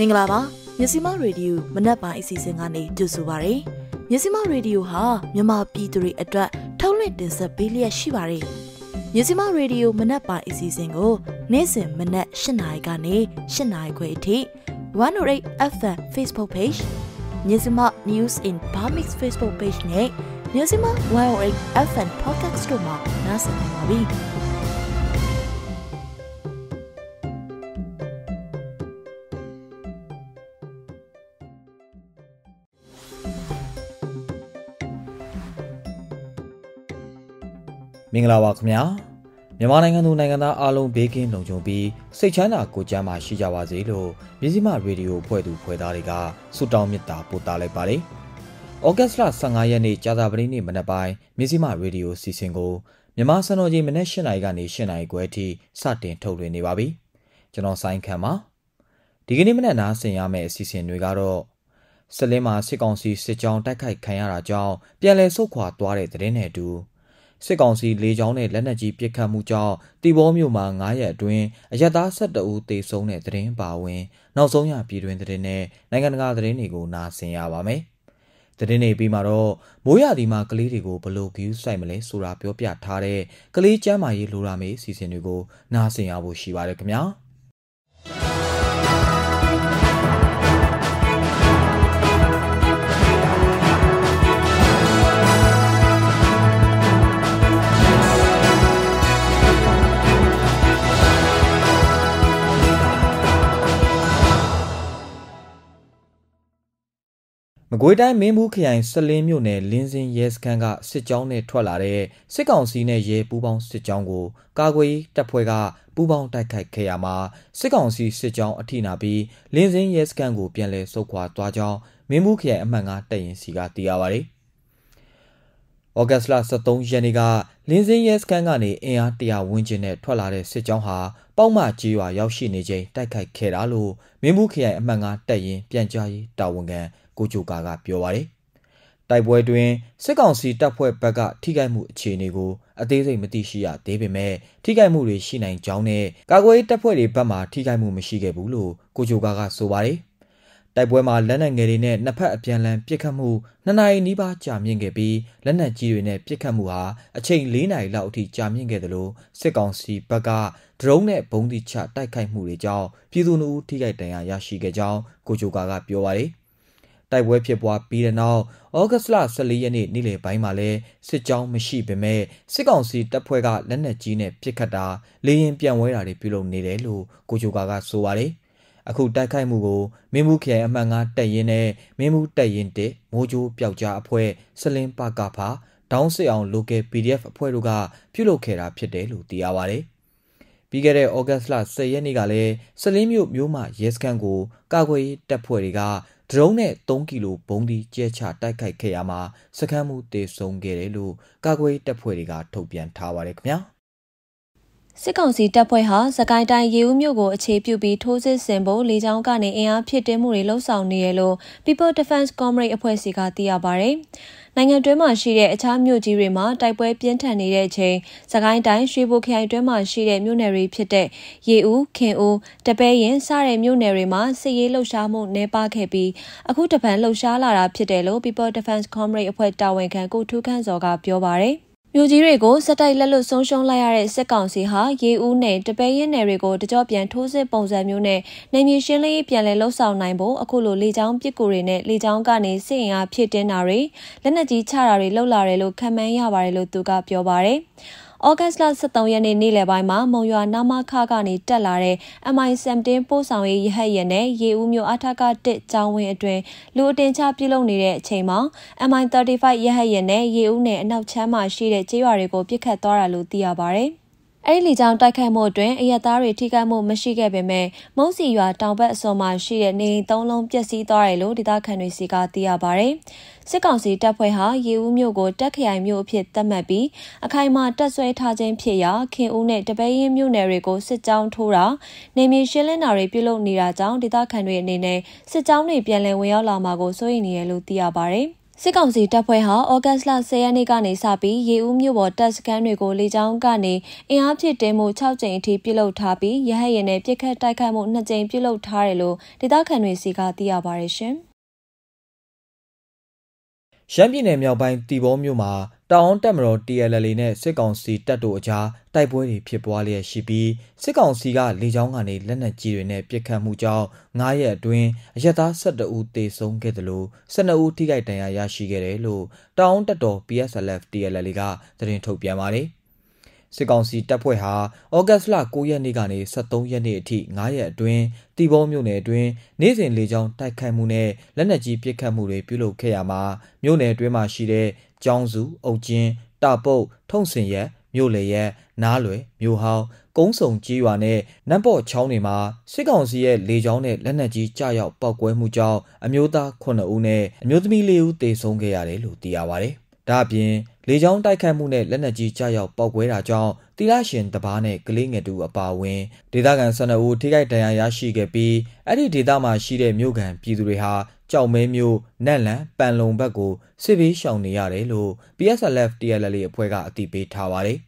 မင်္ဂလာပါမြစီမရေဒီယိုမနက်ပိုင်းအစီအစဉ်ကနေကြိုဆိုပါရစေမြစီမရေဒီယိုဟာမြန်မာပြည်သူတွေအတွက်ထုတ်လွှင့်တင်ဆက်ပေးလျက်ရှိပါတယ်မြစီမရေဒီယိုမနက်ပိုင်းအစီအစဉ်ကိုနေ့စဉ်မနက်၈နာရီကနေ၈နာရီခွဲအထိ108 FM Facebook Page မြစီမ News in Bamix Facebook Page နဲ့မြစီမ108 FM Podcast တို့မှာနားဆင်နိုင်ပါပြီ င်္ဂလာပါခင်ဗျာမြန်မာနိုင်ငံသူနိုင်ငံသားအားလုံးဘေးကင်းလုံခြုံပြီးစိတ်ချမ်းသာကိုယ်ကျန်းမာရှိကြပါစေလို့မြစည်းမရေဒီယိုဖွဲ့သူဖွဲ့သားတွေကဆုတောင်းမေတ္တာပို့သလိုက်ပါတယ်။ဩဂတ်စ်လ15ရက်နေ့ကြာသပတေးနေ့မနက်ပိုင်းမြစည်းမရေဒီယိုစီစဉ်ကိုမြန်မာစံတော်ချိန်မနက်၈နာရီကနေ၈နာရီခွဲအထိစတင်ထုတ်လွှင့်နေပါပြီ။ကျွန်တော်စိုင်းခမ်းပါဒီကနေ့မနက်နားဆင်ရမယ့်အစီအစဉ်တွေကတော့စလင်းမှာစစ်ကောင်စီစစ်ကြောင်းတိုက်ခိုက်ခံရတာကြောင့်ပြန်လည်ဆုတ်ခွာသွားတဲ့တဲ့နဲ့အတူ စစ်ကောင်စီလေကြောင်းနဲ့လက်နက်ကြီးပစ်ခတ်မှုကြောင့်တီဘောမြို့မှာ9ရက်အတွင်းအရက်သား12ဦးသေဆုံးတဲ့သတင်းပါဝင် နောက်ဆုံးရပြည်တွင်သတင်းနဲ့နိုင်ငံတကာသတင်းတွေကိုနားဆင်ရပါမယ်။သတင်းတွေပြီးမှတော့မိုးရဒီမှာကလေးတွေကိုဘလို့ဂယူးဆိုင်မလဲဆိုတာပြောပြထားတဲ့ကလေးကျမ်းမာရေးလိုရာမေးစီစဉ်တွေကိုနားဆင်ရဖို့ရှိပါတယ်ခင်ဗျာ။ မကွေးတိုင်းမင်းဘူးခရိုင်စလင်းမြို့နယ်လင်းစင်းရဲစခန်းကစစ်ကြောင်းနဲ့ထွက်လာတဲ့စစ်ကောင်စီနဲ့ရဲပူးပေါင်းစစ်ကြောင်းကိုကာကွယ်တပ်ဖွဲ့ကပူးပေါင်းတိုက်ခိုက်ခဲ့ရမှာစစ်ကောင်စီစစ်ကြောင်းအထိနာပြီးလင်းစင်းရဲစခန်းကိုပြန်လည်ဆုတ်ခွာသွားကြောင်းမင်းဘူးခရိုင်အမှတ်9တပ်ရင်စီကသိရပါဗျ။ဩဂတ်စ်လ23ရက်နေ့ကလင်းစင်းရဲစခန်းကနေအင်အား100ဝန်းကျင်နဲ့ထွက်လာတဲ့စစ်ကြောင်းဟာပေါက်မကြီးရွာရောက်ရှိနေချိန်တိုက်ခိုက်ခဲ့တာလို့မင်းဘူးခရိုင်အမှတ်9တပ်ရင်ပြန်ကြားရေးတာဝန်ခံ ကိုချိုကာကပြောပါတယ်။တိုက်ပွဲတွင်စစ်ကောင်စီတပ်ဖွဲ့ဘက်ကထိခိုက်မှုအခြေအနေကိုအသေးစိတ်မသိရှိရသေးပေမဲ့ထိခိုက်မှုတွေရှိနိုင်ကြောင်းနဲ့ကာကွယ်တပ်ဖွဲ့တွေဘက်မှထိခိုက်မှုမရှိခဲ့ဘူးလို့ကိုချိုကာကဆိုပါတယ်။တိုက်ပွဲမှာလက်နက်ငယ်တွေနဲ့နှစ်ဖက်အပြန်အလှန်ပစ်ခတ်မှုနှစ်နာရီနီးပါးကြာမြင့်ခဲ့ပြီးလက်နက်ကြီးတွေနဲ့ပစ်ခတ်မှုဟာအချိန်၄နာရီလောက်အထိကြာမြင့်ခဲ့တယ်လို့စစ်ကောင်စီဘက်ကဒရုန်းနဲ့ဘုံးတိချတိုက်ခိုက်မှုတွေကြောင့်ပြည်သူ့နှုတ်ထိခိုက်ဒဏ်ရာရရှိခဲ့ကြောင်းကိုချိုကာကပြောပါတယ်။ တိုက်ပွဲဖြစ်ပွားပြီးတဲ့နောက်ဩဂတ်စ်လ14ရက်နေ့နေ့လယ်ပိုင်းမှာလဲစစ်ကြောင်းမရှိပေမဲ့စစ်ကောင်စီတပ်ဖွဲ့ကလက်နက်ကြီးနဲ့ပစ်ခတ်တာလေရင်ပြန်ဝဲတာတွေပြုလုပ်နေတယ်လို့ကိုချိုကာကဆိုပါတယ်အခုတိုက်ခိုက်မှုကိုမင်းမှုခရိုင်အမှတ်9တပ်ရင်းနဲ့မင်းမှုတပ်ရင်း1မိုးကြိုးပျောက်ကြားအဖွဲ့စလင်းပကဖာဒေါင်းစစ်အောင် local PDF အဖွဲ့တို့ကပြုလုပ်ခဲ့တာဖြစ်တယ်လို့သိရပါတယ်ပြီးခဲ့တဲ့ဩဂတ်စ်လ10ရက်နေ့ကလည်းစလင်းမြို့မြို့မှာရဲစခန်းကိုကာကွယ်ရေးတပ်ဖွဲ့တွေက ဒရုန်းနဲ့3ကီလိုဘုံဒီကျဲချတိုက်ခိုက်ခဲ့ရမှာစခန်းမှုတေဆုံးခဲ့တယ်လို့ကာကွယ်တပ်ဖွဲ့တွေကထုတ်ပြန်ထားပါတယ်ခင်ဗျာစစ်ကောင်စီတပ်ဖွဲ့ဟာစကိုင်းတိုင်းရေဦးမြို့ကိုအခြေပြုပြီးထိုးစစ်ဆင်ဖို့လေကြောင်းကနေအင်အားဖြစ်တင်းမှုတွေလှုံ့ဆော်နေရလို့ People Defense Comrade အဖွဲ့စီကသိရပါဗျ။ နိုင်ငံတွင်းမှာရှိတဲ့အခြားမြို့ကြီးတွေမှာတိုက်ပွဲပြင်းထန်နေတဲ့အချိန်စကိုင်းတိုင်းရွှေဘိုခရိုင်တွင်းမှာရှိတဲ့မြို့နယ်တွေဖြစ်တဲ့ရေဦးခင်ဦးတပဲရင်စတဲ့မြို့နယ်တွေမှာစစ်ရေးလှုပ်ရှားမှုနှဲပါခဲ့ပြီးအခုတပံလှုပ်ရှားလာတာဖြစ်တယ်လို့ People Defense Comrade အဖွဲ့တာဝန်ခံကိုထူးခန့်စော်ကပြောပါရယ် မြို့ကြီးတွေကိုစက်တိုက်လက်လွတ်ဆုံးရှုံးလိုက်ရတဲ့စစ်ကောင်စီဟာရေဦးနယ်တပဲရင်နယ်တွေကိုတကြောပြန်ထိုးစစ်ပုံစံမျိုးနဲ့နေမြေရှင်းလင်းရေးပြန်လည်လှုပ်ဆောင်နိုင်ဖို့အခုလိုလေကြောင်းပစ်ကူတွေနဲ့လေကြောင်းကနေစစ်ရင်အားဖြစ်တင်းတာတွေလက်နက်ကြီးချတာတွေလှုပ်လာတယ်လို့ခံမှန်းရပါတယ်လို့သူကပြောပါတယ်။ ဩဂတ်စ်လ23ရက်နေ့နေ့လယ်ပိုင်းမှာမုံရွာနာမခကနေတက်လာတဲ့ MI17 ပို့ဆောင်ရေးရဟတ်ယာဉ်နဲ့ရေဦးမြို့အထက်ကတစ်ကျောင်းဝင်းအတွင်လူအတင်ချပြုလုပ်နေတဲ့အချိန်မှာ MI35 ရဟတ်ယာဉ်နဲ့ရေဦးနယ်အနောက်ချမ်းမှာရှိတဲ့ကျေးရွာတွေကိုပစ်ခတ်သွားတာလို့သိရပါဗျ။ အဲ့ဒီလီကြောင်တိုက်ခိုက်မှုအတွင်းအရက်သားတွေထိခိုက်မှုမရှိခဲ့ပေမဲ့မုံစီရွာတောင်ဘက်အစွန်မှာရှိတဲ့နေအိမ်သုံးလုံးပျက်စီးသွားတယ်လို့ဒေသခံတွေစီကသိရပါဗျ။စစ်ကောင်စီတပ်ဖွဲ့ဟာရေဦးမြို့ကိုတက်ခရိုင်မြို့အဖြစ်သတ်မှတ်ပြီးအခိုင်အမာတပ်ဆွဲထားခြင်းဖြစ်ရာခင်ဦးနဲ့တပည့်ရင်မြို့နယ်တွေကိုစစ်ကြောင်းထိုးတာနေမြေရှင်းလင်းတာတွေပြုလုပ်နေတာကြောင့်ဒေသခံတွေအနေနဲ့စစ်ကြောင်းတွေပြန်လည်ဝင်ရောက်လာမှာကိုစိုးရိမ်နေရလို့သိရပါဗျ။ စစ်ကောင်စီတပ်ဖွဲ့ဟာဩဂတ်စ်လ10ရက်နေ့ကနေစပြီးရေဦးမြို့ပေါ်တပ်စခန်းတွေကိုလေကြောင်းကနေအင်အားဖြည့်တင်းမှု6ကြိမ်အထိပြုလုပ်ထားပြီးရဟတ်ရင်နဲ့ပြစ်ခတ်တိုက်ခိုက်မှု2ကြိမ်ပြုလုပ်ထားတယ်လို့ဒေသခံတွေစီကသိရပါတယ်ရှင်။ရှမ်းပြည်နယ်မြောက်ပိုင်းတီဘောမြို့မှာ တောင်တက်မတော် TLL နဲ့စစ်ကောင်စီတပ်တို့အကြားတိုက်ပွဲတွေဖြစ်ပွားလျက်ရှိပြီးစစ်ကောင်စီကလေကြောင်းကနေလက်နက်ကြီးတွေနဲ့ပစ်ခတ်မှုကြောင့်9ရက်အတွင်းအရက်သား12ဦးသေဆုံးခဲ့တယ်လို့12ဦးထိခိုက်ဒဏ်ရာရရှိခဲ့တယ်လို့တောင်တက်တော် PSLF TLL ကသတင်းထုတ်ပြန်ပါတယ် စစ်ကောင်စီတပ်ဖွဲ့ဟာဩဂတ်စ်လ9ရက်နေ့ကနေ23ရက်နေ့အထိ9ရက်အတွင်းတီဘောမြို့နယ်အတွင်းနေ့စဉ်လေကြောင်းတိုက်ခိုက်မှုနဲ့လက်နက်ကြီးပစ်ခတ်မှုတွေပြုလုပ်ခဲ့ရမှာမြို့နယ်အတွင်းမှာရှိတဲ့ကျောင်းစုအုပ်ကျင်းတာပုတ်ထုံစင်ရက်မြို့လေရက်နားလွယ်မြို့ဟောင်းကုန်းစုံကြီးရွာနဲ့နတ်ပေါ့ချောင်းတွေမှာစစ်ကောင်စီရဲ့လေကြောင်းနဲ့လက်နက်ကြီးကြားရောက်ပောက်ကွဲမှုကြောင့်အမျိုးသား9ဦးနဲ့အမျိုးသမီး4ဦးသေဆုံးခဲ့ရတယ်လို့သိရပါဗျ။ဒါ့အပြင် လေကြောင်းတိုက်ခိုက်မှုနဲ့လက်နက်ကြီးကြားရောက်ပောက်ကွဲတာကြောင့်တိရရှင်တပားနဲ့ကလေးငယ်တူအပါအဝင်ဒေသခံ12ဦးထိခိုက်ဒဏ်ရာရရှိခဲ့ပြီးအဲ့ဒီဒေသမှာရှိတဲ့မြို့ကန်ပြည်သူတွေဟာကြောက်မဲမျိုးနက်လန်ပန်လုံဘက်ကိုစစ်ဘေးရှောင်နေရတယ်လို့ PSLF TLL အဖွဲ့ကအတည်ပြုထားပါတယ်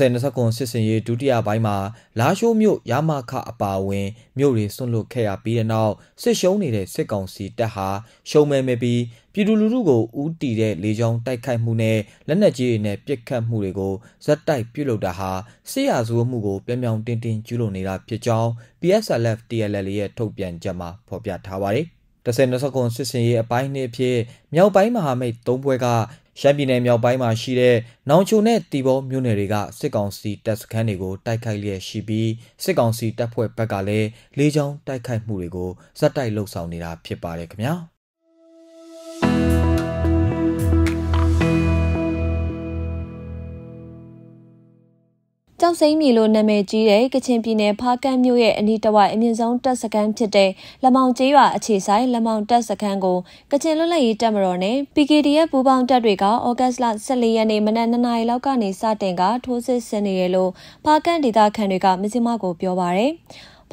10-29စစ်စင်ရေးဒုတိယပိုင်းမှာလာရှိုးမြို့ရမခအပါအဝင်မြို့တွေဆွန့်လွတ်ခဲ့ရပြီးတဲ့နောက်စစ်ရှုံးနေတဲ့စစ်ကောင်စီတပ်ဟာရှုံးမဲမဲ့ပြီးပြည်သူလူထုကိုဦးတည်တဲ့လေကြောင်းတိုက်ခိုက်မှုနဲ့လက်နက်ကြီးတွေနဲ့ပစ်ခတ်မှုတွေကိုဇက်တိုက်ပြုလုပ်တာဟာစစ်ရာဇဝတ်မှုကိုပြောင်ပြောင်တင်းတင်းကျူးလွန်နေတာဖြစ်ကြောင်း PSLF TLL ရဲ့ထုတ်ပြန်ချက်မှာဖော်ပြထားပါတယ်။10-29စစ်စင်ရေးအပိုင်းနှစ်ဖြစ်မြောက်ပိုင်းမဟာမိတ်၃ဘွဲက ရှမ်းပြည်နယ်မြောက်ပိုင်းမှာရှိတဲ့နောင်ချိုနဲ့တီဘောမြို့နယ်တွေကစစ်ကောင်စီတပ်စခန်းတွေကိုတိုက်ခိုက်လျက်ရှိပြီးစစ်ကောင်စီတပ်ဖွဲ့ဘက်ကလည်းလေးချောင်းတိုက်ခိုက်မှုတွေကိုဇက်တိုက်လှုပ်ဆောင်နေတာဖြစ်ပါတယ်ခင်ဗျာ။ ကြောက်စိမ့်မြေလို့နာမည်ကြီးတဲ့ကချင်ပြည်နယ်ဖားကန့်မြို့ရဲ့အနီးတစ်ဝိုက်အမြင့်ဆုံးတပ်စခန်းဖြစ်တဲ့လမောင်ကျေးရွာအခြေဆိုင်လမောင်တပ်စခန်းကိုကချင်လွတ်လပ်ရေးတပ်မတော်နဲ့ PKDF ပူးပေါင်းတပ်တွေကဩဂတ်စ်လ14ရက်နေ့မနက်2နာရီလောက်ကနေစတင်ကထိုးစစ်ဆင်နေတယ်လို့ဖားကန့်ဒေသခံတွေကမစ္စည်းမကိုပြောပါရယ်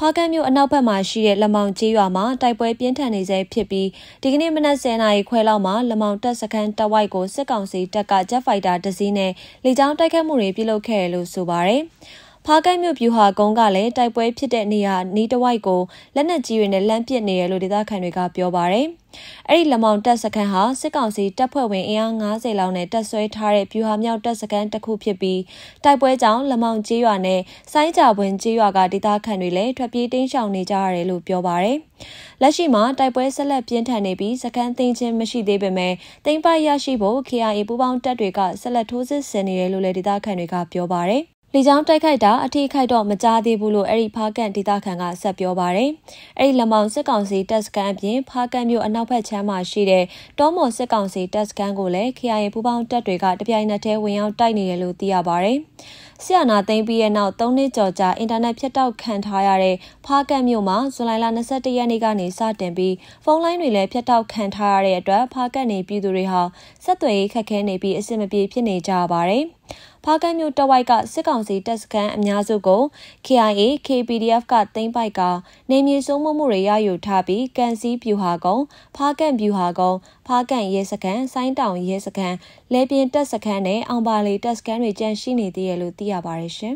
ဖားကန်းမြို့အနောက်ဘက်မှာရှိတဲ့လမောင်ကျေးရွာမှာတိုက်ပွဲပြင်းထန်နေဆဲဖြစ်ပြီးဒီကနေ့မနက်10:00နာရီခွဲလောက်မှာလမောင်တပ်စခန်းတပ်ဝိုက်ကိုစစ်ကောင်စီတပ်ကဂျက်ဖိုက်တာတစ်စီးနဲ့လေကြောင်းတိုက်ခတ်မှုတွေပြုလုပ်ခဲ့တယ်လို့ဆိုပါတယ်။ ဖားကဲမြို့ပြူဟာကုန်းကလည်းတိုက်ပွဲဖြစ်တဲ့နေရာနီးတဝိုက်ကိုလက်နက်ကြီးတွေနဲ့လမ်းပစ်နေရလို့ဒေသခံတွေကပြောပါတယ်။အဲ့ဒီလမောင်တပ်စခန်းဟာစစ်ကောင်စီတပ်ဖွဲ့ဝင်အင်အား90လောက်နဲ့တပ်ဆွဲထားတဲ့ပြူဟာမြောက်တပ်စခန်းတစ်ခုဖြစ်ပြီးတိုက်ပွဲကြောင့်လမောင်ကျေးရွာနဲ့ဆိုင်းကြပွင်ကျေးရွာကဒေသခံတွေလည်းထွက်ပြေးတိမ်းရှောင်နေကြရတယ်လို့ပြောပါတယ်။လက်ရှိမှာတိုက်ပွဲဆက်လက်ပြင်းထန်နေပြီးစခန်းသိမ်းခြင်းမရှိသေးပေမဲ့သိမ်းပိုက်ရရှိဖို့ KIA ပူးပေါင်းတပ်တွေကဆက်လက်ထိုးစစ်ဆင်နေတယ်လို့လည်းဒေသခံတွေကပြောပါတယ်။ လေကြောင်းတိုက်ခိုက်တာအထိခိုက်တော့မကြားသေးဘူးလို့အဲ့ဒီဖားကန်ဒေသခံကဆက်ပြောပါတယ်။အဲ့ဒီလမောင်စစ်ကောင်စီတပ်စခန်းအပြင်ဖားကန်မြို့အနောက်ဘက်ချမ်းမှာရှိတဲ့တောမော်စစ်ကောင်စီတပ်စခန်းကိုလည်း KIA ပူးပေါင်းတပ်တွေကတပြိုင်နက်တည်းဝင်ရောက်တိုက်နေတယ်လို့သိရပါတယ်။ဆီယနာသိမ်းပြီးရဲ့နောက်၃နှစ်ကျော်ကြာအင်တာနက်ဖြတ်တောက်ခံထားရတဲ့ဖားကတ်မြို့မှာဇူလိုင်လ22ရက်နေ့ကနေစတင်ပြီးဖုန်းလိုင်းတွေလည်းဖြတ်တောက်ခံထားရတဲ့အတွက်ဖားကတ်နေပြည်သူတွေဟာဆက်သွယ်ရေးခက်ခဲနေပြီးအဆင်မပြေဖြစ်နေကြပါတယ်။ဖား ကန်းမြို့တဝိုက်ကစစ်ကောင်စီတပ်စခန်းအများစုကို KIA KPDF ကသိမ်းပိုက်ကနေမြေစိုးမိုးမှုတွေရယူထားပြီးကန်စီပြူဟာကုန်းဖားကန့်ပြူဟာကုန်းဖားကန့်ရဲစခန်းဆိုင်းတောင်ရဲစခန်းလဲပြင်းတပ်စခန်းနဲ့အောင်ပါလီတပ်စခန်းတွေကျန်ရှိနေသေးတယ်လို့သိရပါတယ်ရှင်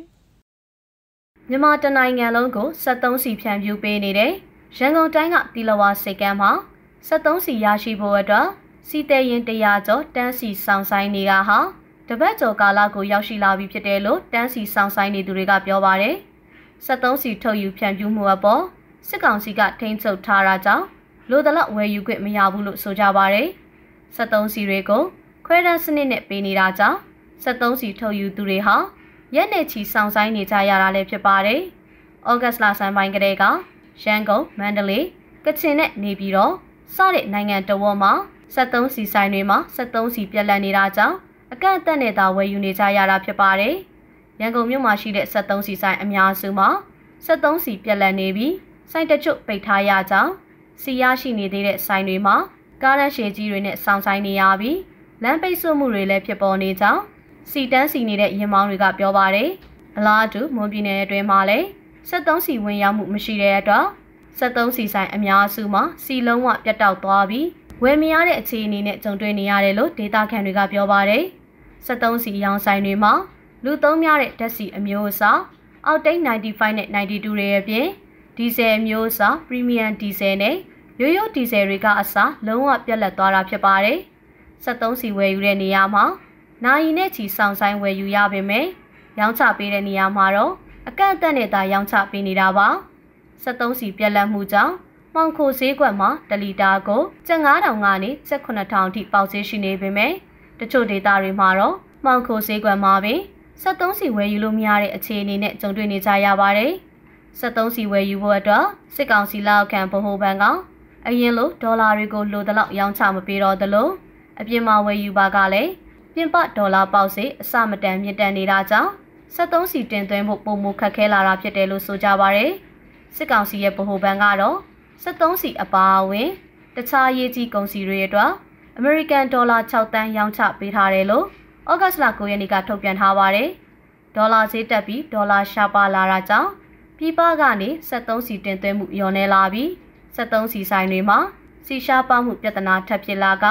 မြန်မာတနိုင်ငံလုံးကို73စီဖြန့်ဖြူးပေးနေတဲ့ရန်ကုန်တိုင်းကတီလဝါစိတ်ကမ်းမှာ73စီရရှိဖို့အတွက်စီတဲရင်100ကျော်တန်းစီဆောင်ဆိုင်နေတာဟာတ ပတ်ကျော်ကာလကိုရောက်ရှိလာပြီဖြစ်တယ်လို့တန်းစီဆောင်ဆိုင်နေသူတွေကပြောပါတယ်။73စီထုတ်ယူဖြန့်ဖြူးမှုအပေါ်စစ်ကောင်စီကထိန်းချုပ်ထားတာကြောင့်လိုသလောက်ဝယ်ယူခွင့်မရဘူးလို့ဆိုကြပါတယ်။73စီတွေကိုခွဲတန်းစနစ်နဲ့ပေးနေတာကြောင့်73စီထုတ်ယူသူတွေဟာရက်နေချီဆောင်ဆိုင်နေကြရတာလည်းဖြစ်ပါတယ်။ဩဂတ်လဆန်းပိုင်းကတည်းကရန်ကုန်မန္တလေးကချင်နဲ့နေပြည်တော်စတဲ့နိုင်ငံတော်ဝမှာ73စီဆိုင်တွေမှာ73စီပြက်လက်နေတာကြောင့် အကန့်အသတ်နဲ့သာဝယ်ယူနေကြရတာဖြစ်ပါတယ်။ရန်ကုန်မြို့မှာရှိတဲ့73စီဆိုင်အများစုမှာ73စီပြက်လက်နေပြီးဆိုင်တချို့ပိတ်ထားရကြောင်းစီရရှိနေသေးတဲ့ဆိုင်တွေမှာကားရန်ရှည်ကြီးတွေနဲ့ဆောင်းဆိုင်နေရပြီးလမ်းပိတ်ဆို့မှုတွေလည်းဖြစ်ပေါ်နေကြောင်းစီတန်းစီနေတဲ့ရင်မောင်းတွေကပြောပါတယ်။အလားတူမွန်ပြည်နယ်အတွင်းမှာလည်း73စီဝင်ရောက်မှုမရှိတဲ့အတွက်73စီဆိုင်အများစုမှာစီလုံးဝပြတ်တောက်သွားပြီးဝဝယ်မရတဲ့အခြေအနေနဲ့ကြုံတွေ့နေရတယ်လို့ဒေတာခန်တွေကပြောပါတယ်။ 73စီရောင်ဆိုင်တွေမှာလူသုံးများတဲ့ဓာတ်ဆီအမျိုးအစားအောက်တိတ်95နဲ့92တွေရဲ့ပြင်ဒီဇယ်အမျိုးအစားပရီမီယံဒီဇယ်နဲ့ရိုးရိုးဒီဇယ်တွေကအစားလုံးဝပြတ်လက်သွားတာဖြစ်ပါတယ်။73စီဝယ်ယူတဲ့နေရာမှာနိုင်နဲ့ချီဆောင်ဆိုင်ဝယ်ယူရပါမယ်။ရောင်းချပေးတဲ့နေရာမှာတော့အကန့်အသတ်နဲ့သာရောင်းချပေးနေတာပါ။73စီပြက်လက်မှုကြောင့်မှောင်ခိုဈေးကွက်မှာတလီတာကိုကျပ်9000ကနေကျပ်9000အထိပေါက်ဈေးရှိနေပေမဲ့ တချို့ဒေသတွေမှာတော့မှောင်ခိုဈေးကွက်မှာပင်73စီဝယ်ယူလို့မရတဲ့အခြေအနေနဲ့ကြုံတွေ့နေကြရပါတယ်။73စီဝယ်ယူဖို့အတွက်စစ်ကောင်စီလက်အောက်ခံဗဟိုဘဏ်ကအရင်လိုဒေါ်လာတွေကိုလိုသလောက်ရောင်းချမပေးတော့သလိုအပြင်မှာဝယ်ယူပါကလည်းပြင်ပဒေါ်လာပေါက်စေအစမတန်မြင့်တက်နေတာကြောင့်73စီတင်သွင်းဖို့ပုံမခက်ခဲလာတာဖြစ်တယ်လို့ဆိုကြပါရယ်စစ်ကောင်စီရဲ့ဗဟိုဘဏ်ကတော့73စီအပါအဝင် တခြားရေးကြီးကုန်စည်တွေအတွက် အမေရိကန်ဒေါ်လာ6တန်းရောင်းချပေးထားတယ်လို့ဩဂတ်လ9ရက်နေ့ကထုတ်ပြန်ထားပါတယ်ဒေါ်လာဈေးတက်ပြီးဒေါ်လာရှားပါလာတာကြောင့်ပြည်ပကနေ73စီတင်သွင်းမှုလျော့နေလာပြီး73စီဆိုင်တွေမှာစီရှားပါမှုပြဿနာထပ်ဖြစ်လာက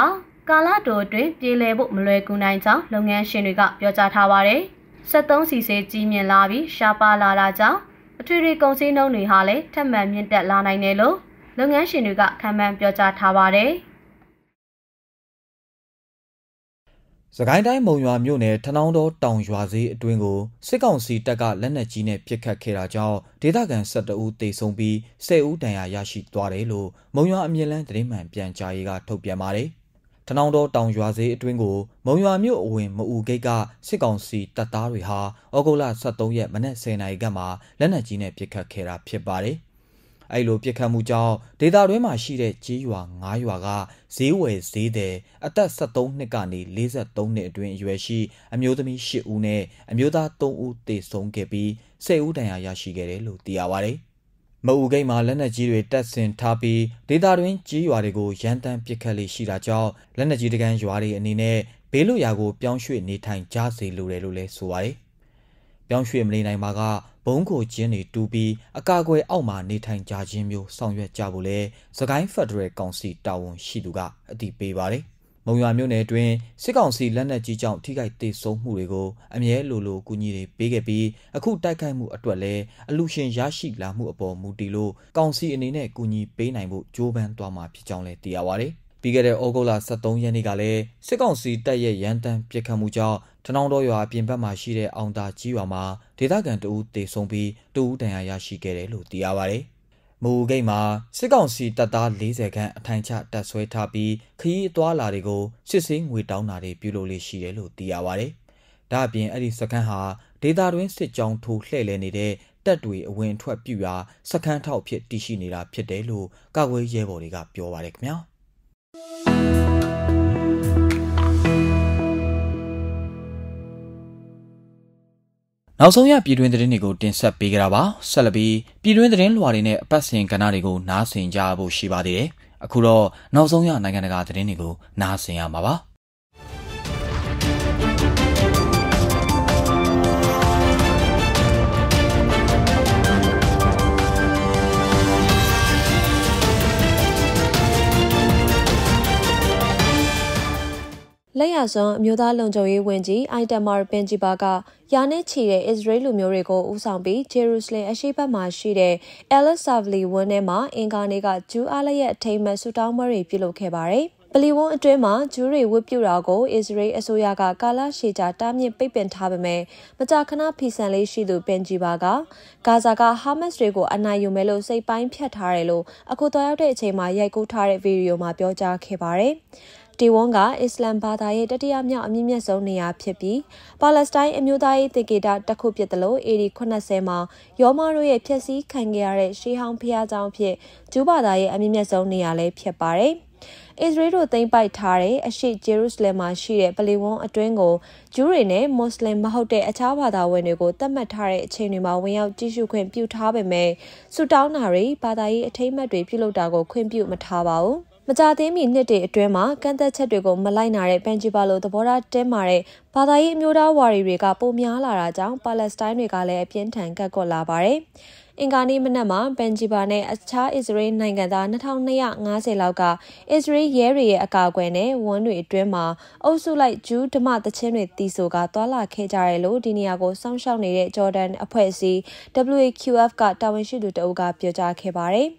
ကာလတိုအတွင်းပြေလည်ဖို့မလွယ်ကူနိုင်ကြောင်းလုပ်ငန်းရှင်တွေကပြောကြားထားပါတယ်။73စီစေးကြီးမြင့်လာပြီးရှားပါလာတာကြောင့်အထွေထွေကုန်စည်နှုန်းတွေဟာလည်းထပ်မံမြင့်တက်လာနိုင်တယ်လို့လုပ်ငန်းရှင်တွေကခံမှန်းပြောကြားထားပါတယ်။ စကိုင်းတိုင်းမုံရွာမြို့နယ်ထနောင်းတော်တောင်ရွာဈေးအတွင်းကိုစစ်ကောင်စီတပ်ကလက်နက်ကြီးနဲ့ပစ်ခတ်ခဲ့တာကြောင့်ဒေသခံ12ဦးသေဆုံးပြီး10ဦးဒဏ်ရာရရှိသွားတယ်လို့မုံရွာအမြင့်လန်းသတင်းမှန်ပြန်ကြားရေးကထုတ်ပြန်ပါတယ်။ထနောင်းတော်တောင်ရွာဈေးအတွင်းကိုမုံရွာမြို့အဝင်မအူဂိတ်ကစစ်ကောင်စီတပ်သားတွေဟာဩဂုတ်လ23ရက်မနက်10:00နာရီကမှလက်နက်ကြီးနဲ့ပစ်ခတ်ခဲ့တာဖြစ်ပါတယ်။ အဲ့လိုပြစ်ခတ်မှုကြောင့်ဒေသတွင်းမှာရှိတဲ့ကြေးရွာ9ရွာကဈေးဝယ်ဈေးတဲ့အသက်73နှစ်ကနေ43နှစ်အတွင်းအရွယ်ရှိအမျိုးသမီး10ဦးနဲ့အမျိုးသား3ဦးသေဆုံးခဲ့ပြီး10ဦးဒဏ်ရာရရှိခဲ့တယ်လို့သိရပါတယ်။မအူဂိတ်မှာလက်နက်ကြီးတွေတပ်ဆင်ထားပြီးဒေသတွင်းကြီးရွာတွေကိုရန်တမ်းပစ်ခတ်လေးရှိတာကြောင့်လက်နက်ကြီးတကန်ရွာတွေအနေနဲ့ဘေးလွတ်ရာကိုပြောင်းရွှေ့နေထိုင်ကြစေလိုတယ်လို့လည်းဆိုပါတယ်။ ပြောင်းရွှေ့မနေနိုင်ပါကဘုံကိုကျင်းတွေတူပြီးအကာအကွယ်အောက်မှာနေထိုင်ကြခြင်းမျိုးဆောင်ရွက်ကြဖို့လဲစကိုင်းဖက်ဒရယ်ကောင်စီတာဝန်ရှိသူကအတည်ပြုပါတယ်။မုံရွာမြို့နယ်အတွင်းစစ်ကောင်စီလက်နက်ကြီးကြောင့်ထိခိုက်ဒေဆုံးမှုတွေကိုအမြဲလိုလိုကူညီတွေပေးခဲ့ပြီးအခုတိုက်ခိုက်မှုအတွက်လည်းအလူရှင်ရရှိလာမှုအပေါ်မူတည်လို့ကောင်စီအနေနဲ့ကူညီပေးနိုင်ဖို့ကြိုးပမ်းသွားမှာဖြစ်ကြောင်းလည်းသိရပါဗျ။ပြီးခဲ့တဲ့ဩဂုတ်လ23ရက်နေ့ကလည်းစစ်ကောင်စီတပ်ရဲ့ရန်တမ်းပစ်ခတ်မှုကြောင့် ထနောင်းတော်ရွာအပြင်ဘက်မှာရှိတဲ့အောင်သာကြီးရွာမှာဒေသခံတအူးတေဆုံးပြီးတအူးတန်ရာရရှိခဲ့တယ်လို့သိရပါဗျ။မူဂိတ်မှာစစ်ကောင်စီတပ်သား40ခန့်အထိုင်ချတပ်ဆွဲထားပြီးခရီးအသွားလာတွေကိုစစ်ဆေးငွေတောင်းတာတွေပြုလုပ်လေးရှိတယ်လို့သိရပါဗျ။ဒါအပြင်အဲ့ဒီစခန်းဟာဒေတာတွင်းစစ်ကြောင်းထိုးလှည့်လည်နေတဲ့တပ်တွေအဝင်ထွက်ပြူရာစခန်းထောက်ဖြစ်တည်ရှိနေတာဖြစ်တယ်လို့ကာကွယ်ရဲဘော်တွေကပြောပါတယ်ခင်ဗျာ။ နောက်ဆုံးရပြည်တွင်းသတင်းတွေကိုတင်ဆက်ပေးကြတာပါဆက်လက်ပြီးပြည်တွင်းသတင်းလွှာတွေနဲ့အပတ်စဉ်ကဏ္ဍတွေကိုနားဆင်ကြဖို့ရှိပါသေးတယ်အခုတော့နောက်ဆုံးရနိုင်ငံတကာသတင်းတွေကိုနားဆင်ရမှာပါ လက်ရစွန်းအမျိုးသားလုံခြုံရေးဝန်ကြီးအိုင်တမာပင်ဂျီဘာကယာနဲ့ချီတဲ့အစ္စရေးလူမျိုးတွေကိုဦးဆောင်ပြီးဂျေရုဆလင်အရှေ့ဘက်မှာရှိတဲ့အဲလက်ဆာဗလီဝန်းထဲမှာအင်ကာနေကဂျူးအားလရဲ့အထိမ်းအမှတ်ဆူတောင်းပွဲတွေပြုလုပ်ခဲ့ပါတယ်။ပလီဝန်းအတွင်းမှာဂျူးတွေဝတ်ပြုတာကိုအစ္စရေးအစိုးရကကာလရှည်ကြာတားမြစ်ပိတ်ပင်ထားပေမဲ့မကြာခဏဖီဆန်လေးရှိသူပင်ဂျီဘာကဂါဇာကဟာမတ်စ်တွေကိုအနိုင်ယူမယ်လို့စိတ်ပိုင်းဖြတ်ထားတယ်လို့အခုတော်ရောက်တဲ့အချိန်မှာရိုက်ကူးထားတဲ့ဗီဒီယိုမှာပြောကြားခဲ့ပါတယ်။ တီဝွန်ကအစ္စလမ်ဘာသာရဲ့တတိယမြောက်အမြင့်မြတ်ဆုံးနေရာဖြစ်ပြီးပါလက်စတိုင်းအမျိုးသားရေးတေကေတာတစ်ခုဖြစ်တယ်လို့ AD 80မှာယောမတို့ရဲ့ဖျက်ဆီးခံခဲ့ရတဲ့ရှေးဟောင်းဖျားကျောင်းဖြစ်ဂျူးဘာသာရဲ့အမြင့်မြတ်ဆုံးနေရာလည်းဖြစ်ပါတယ်။အစ္စရေးတို့သိမ်းပိုက်ထားတဲ့အရှိဂျေရုဆလင်မှာရှိတဲ့ပလီဝွန်အတွင်းကိုဂျူးတွေနဲ့မွတ်စလင်မဟုတ်တဲ့အခြားဘာသာဝင်တွေကိုသတ်မှတ်ထားတဲ့အချိန်တွေမှာဝင်ရောက်ကြည့်ရှုခွင့်ပြုထားပေမဲ့ဆူတောင်းတာတွေဘာသာရေးအထိမ်းအမှတ်တွေပြုလုပ်တာကိုခွင့်ပြုမထားပါဘူး။ မကြသေးမီနှစ်တွေအတွင်းမှာကန့်သက်ချက်တွေကိုမလိုက်နာတဲ့ပန်ဂျီပါလိုသဘောထားတင်းမာတဲ့ဘာသာရေးအမျိုးသားဝါဒီတွေကပုံများလာတာကြောင့်ပါလက်စတိုင်းတွေကလည်းအပြင်းထန်ကတ်ကွက်လာပါတယ်။အင်္ဂါနေ့မနက်မှာပန်ဂျီဘာနဲ့အခြားအစ္စရေးနိုင်ငံသား2250လောက်ကအစ္စရေးရဲတွေရဲ့အကာအကွယ်နဲ့ဝန်းတွေအတွင်းမှာအုပ်စုလိုက်ဂျူးဓမ္မတချင်းတွေတီဆိုကသွာလာခဲ့ကြတယ်လို့ဒီနေရာကိုစောင့်ရှောက်နေတဲ့ဂျော်ဒန်အဖွဲ့အစည်း WAQF ကတာဝန်ရှိသူတအုပ်ကပြောကြားခဲ့ပါတယ်။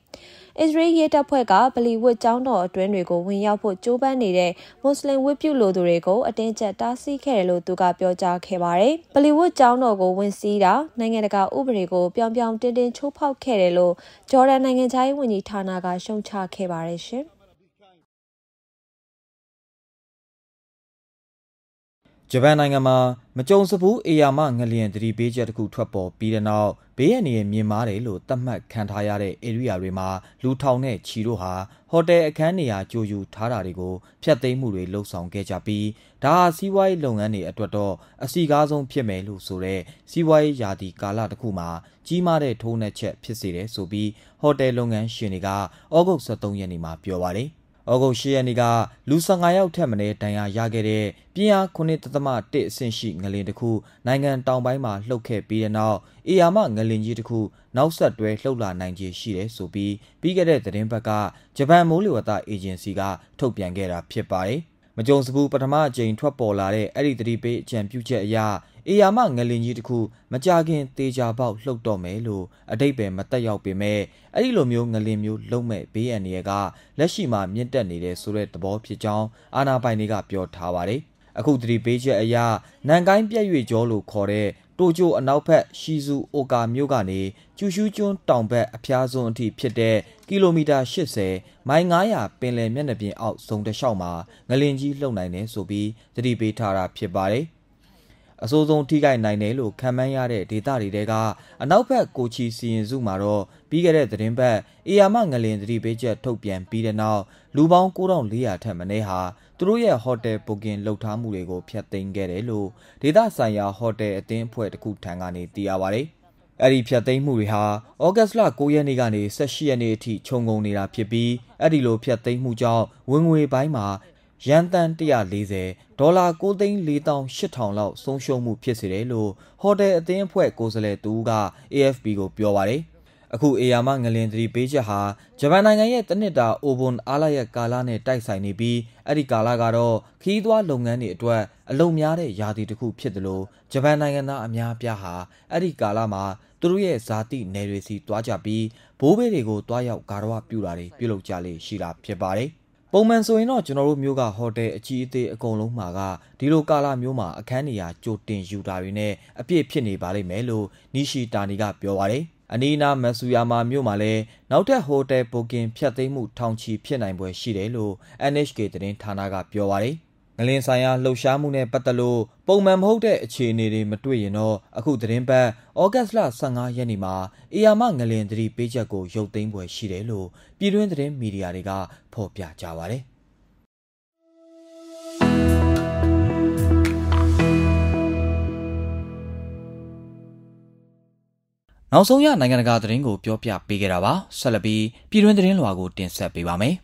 အစ္စရေးရဲတပ်ဖွဲ့ကဗလီဝတ်ကျောင်းတော်အတွင်းတွေကိုဝင်ရောက်ဖို့ကြိုးပမ်းနေတဲ့မွတ်စလင်ဝတ်ပြုလိုသူတွေကိုအတင်းကျပ်တားဆီးခဲ့တယ်လို့သူကပြောကြားခဲ့ပါတယ်။ဗလီဝတ်ကျောင်းတော်ကိုဝင်စီးတာနိုင်ငံတကာဥပဒေကိုပြောင်ပြောင်တင်းတင်းချိုးဖောက်ခဲ့တယ်လို့ဂျော်ဒန်နိုင်ငံသားရေးဝန်ကြီးဌာနကရှုံချခဲ့ပါတယ်ရှင်။ ဂျပန်နိုင်ငံမှာမကြုံစဘူးအေယာမငလျင်သတိပေးချက်တစ်ခုထွက်ပေါ်ပြီးတဲ့နောက်ဘေးရန်ရဲ့မြင်မာတယ်လို့သတ်မှတ်ခံထားရတဲ့ဧရိယာတွေမှာလူထောင်နဲ့ချီတို့ဟာဟိုတယ်အခန်းနေရာကြိုယူထားတာတွေကိုဖျက်သိမ်းမှုတွေလှုပ်ဆောင်ခဲ့ကြပြီးဒါဟာစီးပွားရေးလုပ်ငန်းတွေအတွက်တော့အစီကားဆုံးဖြစ်မယ်လို့ဆိုတဲ့စီးပွားရေးယာတီကာလတစ်ခုမှာကြီးမားတဲ့ထိုးနှက်ချက်ဖြစ်စေတယ်ဆိုပြီးဟိုတယ်လုပ်ငန်းရှင်တွေကဩဂုတ်23ရက်နေ့မှာပြောပါတယ်။။ ဩဂုတ်၈ရက်နေ့ကလူ15ယောက်ထက်မနည်းဒဏ်ရာရခဲ့တဲ့ပြင်းအား9.1အဆင့်ရှိငလင်တစ်ခုနိုင်ငံတောင်ပိုင်းမှာလှုပ်ခဲ့ပြီးတဲ့နောက်အေယာမငလင်ကြီးတစ်ခုနောက်ဆက်တွဲလှုပ်လာနိုင်ခြေရှိတယ်ဆိုပြီးပြီးခဲ့တဲ့သတင်းပတ်ကဂျပန်မိုးလေဝသအေဂျင်စီကထုတ်ပြန်ခဲ့တာဖြစ်ပါတယ်။မကြုံစဘူးပထမအကြိမ်ထွက်ပေါ်လာတဲ့အဲ့ဒီသတိပေးအကြံပြုချက်အရ အေယာမငလင်ကြီးတစ်ခုမကြခင်တေချာပေါက်လှုပ်တော့မယ်လို့အတိတ်ပဲမတက်ရောက်ပေမဲ့အဲ့ဒီလိုမျိုးငလင်မျိုးလုံးမဲ့ဘေးအန္တရာယ်ကလက်ရှိမှာမြင့်တက်နေတဲ့ဆိုတဲ့သဘောဖြစ်ကြောင်းအာနာပိုင်တွေကပြောထားပါတယ်အခုသတိပေးချက်အရနန်ကိုင်းပြက်ရွေကျော်လို့ခေါ်တဲ့တိုကျိုအနောက်ဘက်ရှီဇူအိုကာမြို့ကနေကျူရှူးကျွန်းတောင်ဘက်အဖျားစွန်းအထိဖြစ်တဲ့ကီလိုမီတာ80မိုင်900ပင်လယ်မျက်နှာပြင်အောက်ဇုံတစ်လျှောက်မှာငလင်ကြီးလှုပ်နိုင်တယ်ဆိုပြီးသတိပေးထားတာဖြစ်ပါတယ် အစိုးဆုံးထိခိုက်နိုင်တယ်လို့ခံမှန်းရတဲ့ဒေတာတွေတဲကအနောက်ဘက်ကိုချီစီရင်စုမှာတော့ပြီးခဲ့တဲ့သတင်းပတ်အေယာမငလင်သတိပေးချက်ထုတ်ပြန်ပြီးတဲ့နောက်လူပေါင်း9400ထက်မနည်းဟာသူတို့ရဲ့ဟိုတယ်ဘုကင်လုပ်ထားမှုတွေကိုဖျက်သိမ်းခဲ့တယ်လို့ဒေသဆိုင်ရာဟိုတယ်အသင်းအဖွဲ့တစ်ခုထံကနေသိရပါဗျ။အဲ့ဒီဖြတ်သိမ်းမှုတွေဟာဩဂတ်စ်လ9ရက်နေ့ကနေ18ရက်နေ့အထိခြုံငုံနေတာဖြစ်ပြီးအဲ့ဒီလိုဖြတ်သိမ်းမှုကြောင့်ဝင်ငွေပိုင်းမှာ ရန်တန်140ဒေါ်လာ9,4800လောက်ဆုံးရှုံးမှုဖြစ်စေတယ်လို့ဟိုတယ်အသင်းအဖွဲ့ကိုယ်စားလှယ်တူက AFP ကိုပြောပါတယ်အခုအေယာမငလင်သတိပေးချက်ဟာဂျပန်နိုင်ငံရဲ့တနစ်တာအိုဘွန်အားလရဲ့ကာလနဲ့တိုက်ဆိုင်နေပြီးအဲ့ဒီကာလကတော့ခီးသွွားလုပ်ငန်းတွေအတွက်အလုံများတဲ့ယာတီတစ်ခုဖြစ်တယ်လို့ဂျပန်နိုင်ငံသားအများပြားဟာအဲ့ဒီကာလမှာသူတို့ရဲ့ဇာတိနယ်တွေစီတွားကြပြီးဘိုးဘေးတွေကိုတွားရောက်ဂါရဝပြုတာတွေပြုလုပ်ကြလေရှိတာဖြစ်ပါတယ် ပုံမှန်ဆိုရင်တော့ကျွန်တော်တို့မျိုးကဟိုတယ်အကြီးအသေးအကုန်လုံးမှာကဒီလိုကာလမျိုးမှာအခန်းနေရာကြိုတင်ယူတာတွေနဲ့အပြည့်ဖြစ်နေပါလိမ့်မယ်လို့နီရှီတာနီကပြောပါတယ်အနီးနားမက်ဆူယာမာမြို့မှာလည်းနောက်ထပ်ဟိုတယ်ဘိုကင်ဖြတ်သိမ်းမှုထောင်ချီဖြစ်နိုင်ပွဲရှိတယ်လို့ NHK သတင်းဌာနကပြောပါတယ်။ ငလင်ဆိုင်ရာလှုပ်ရှားမှုနဲ့ပတ်သက်လို့ပုံမှန်မဟုတ်တဲ့အခြေအနေတွေမတွေ့ရင်တော့အခုသတင်းပတ်ဩဂတ်လ15ရက်နေ့မှာအေယာမငလင်သတိပေးချက်ကိုရုပ်သိမ်းပွဲရှိတယ်လို့ပြည်တွင်းသတင်းမီဒီယာတွေကဖော်ပြကြပါတယ်။နောက်ဆုံးရနိုင်ငံတကာသတင်းကိုပြောပြပေးခဲ့တာပါဆက်လက်ပြီးပြည်တွင်းသတင်းလွှာကိုတင်ဆက်ပေးပါမယ်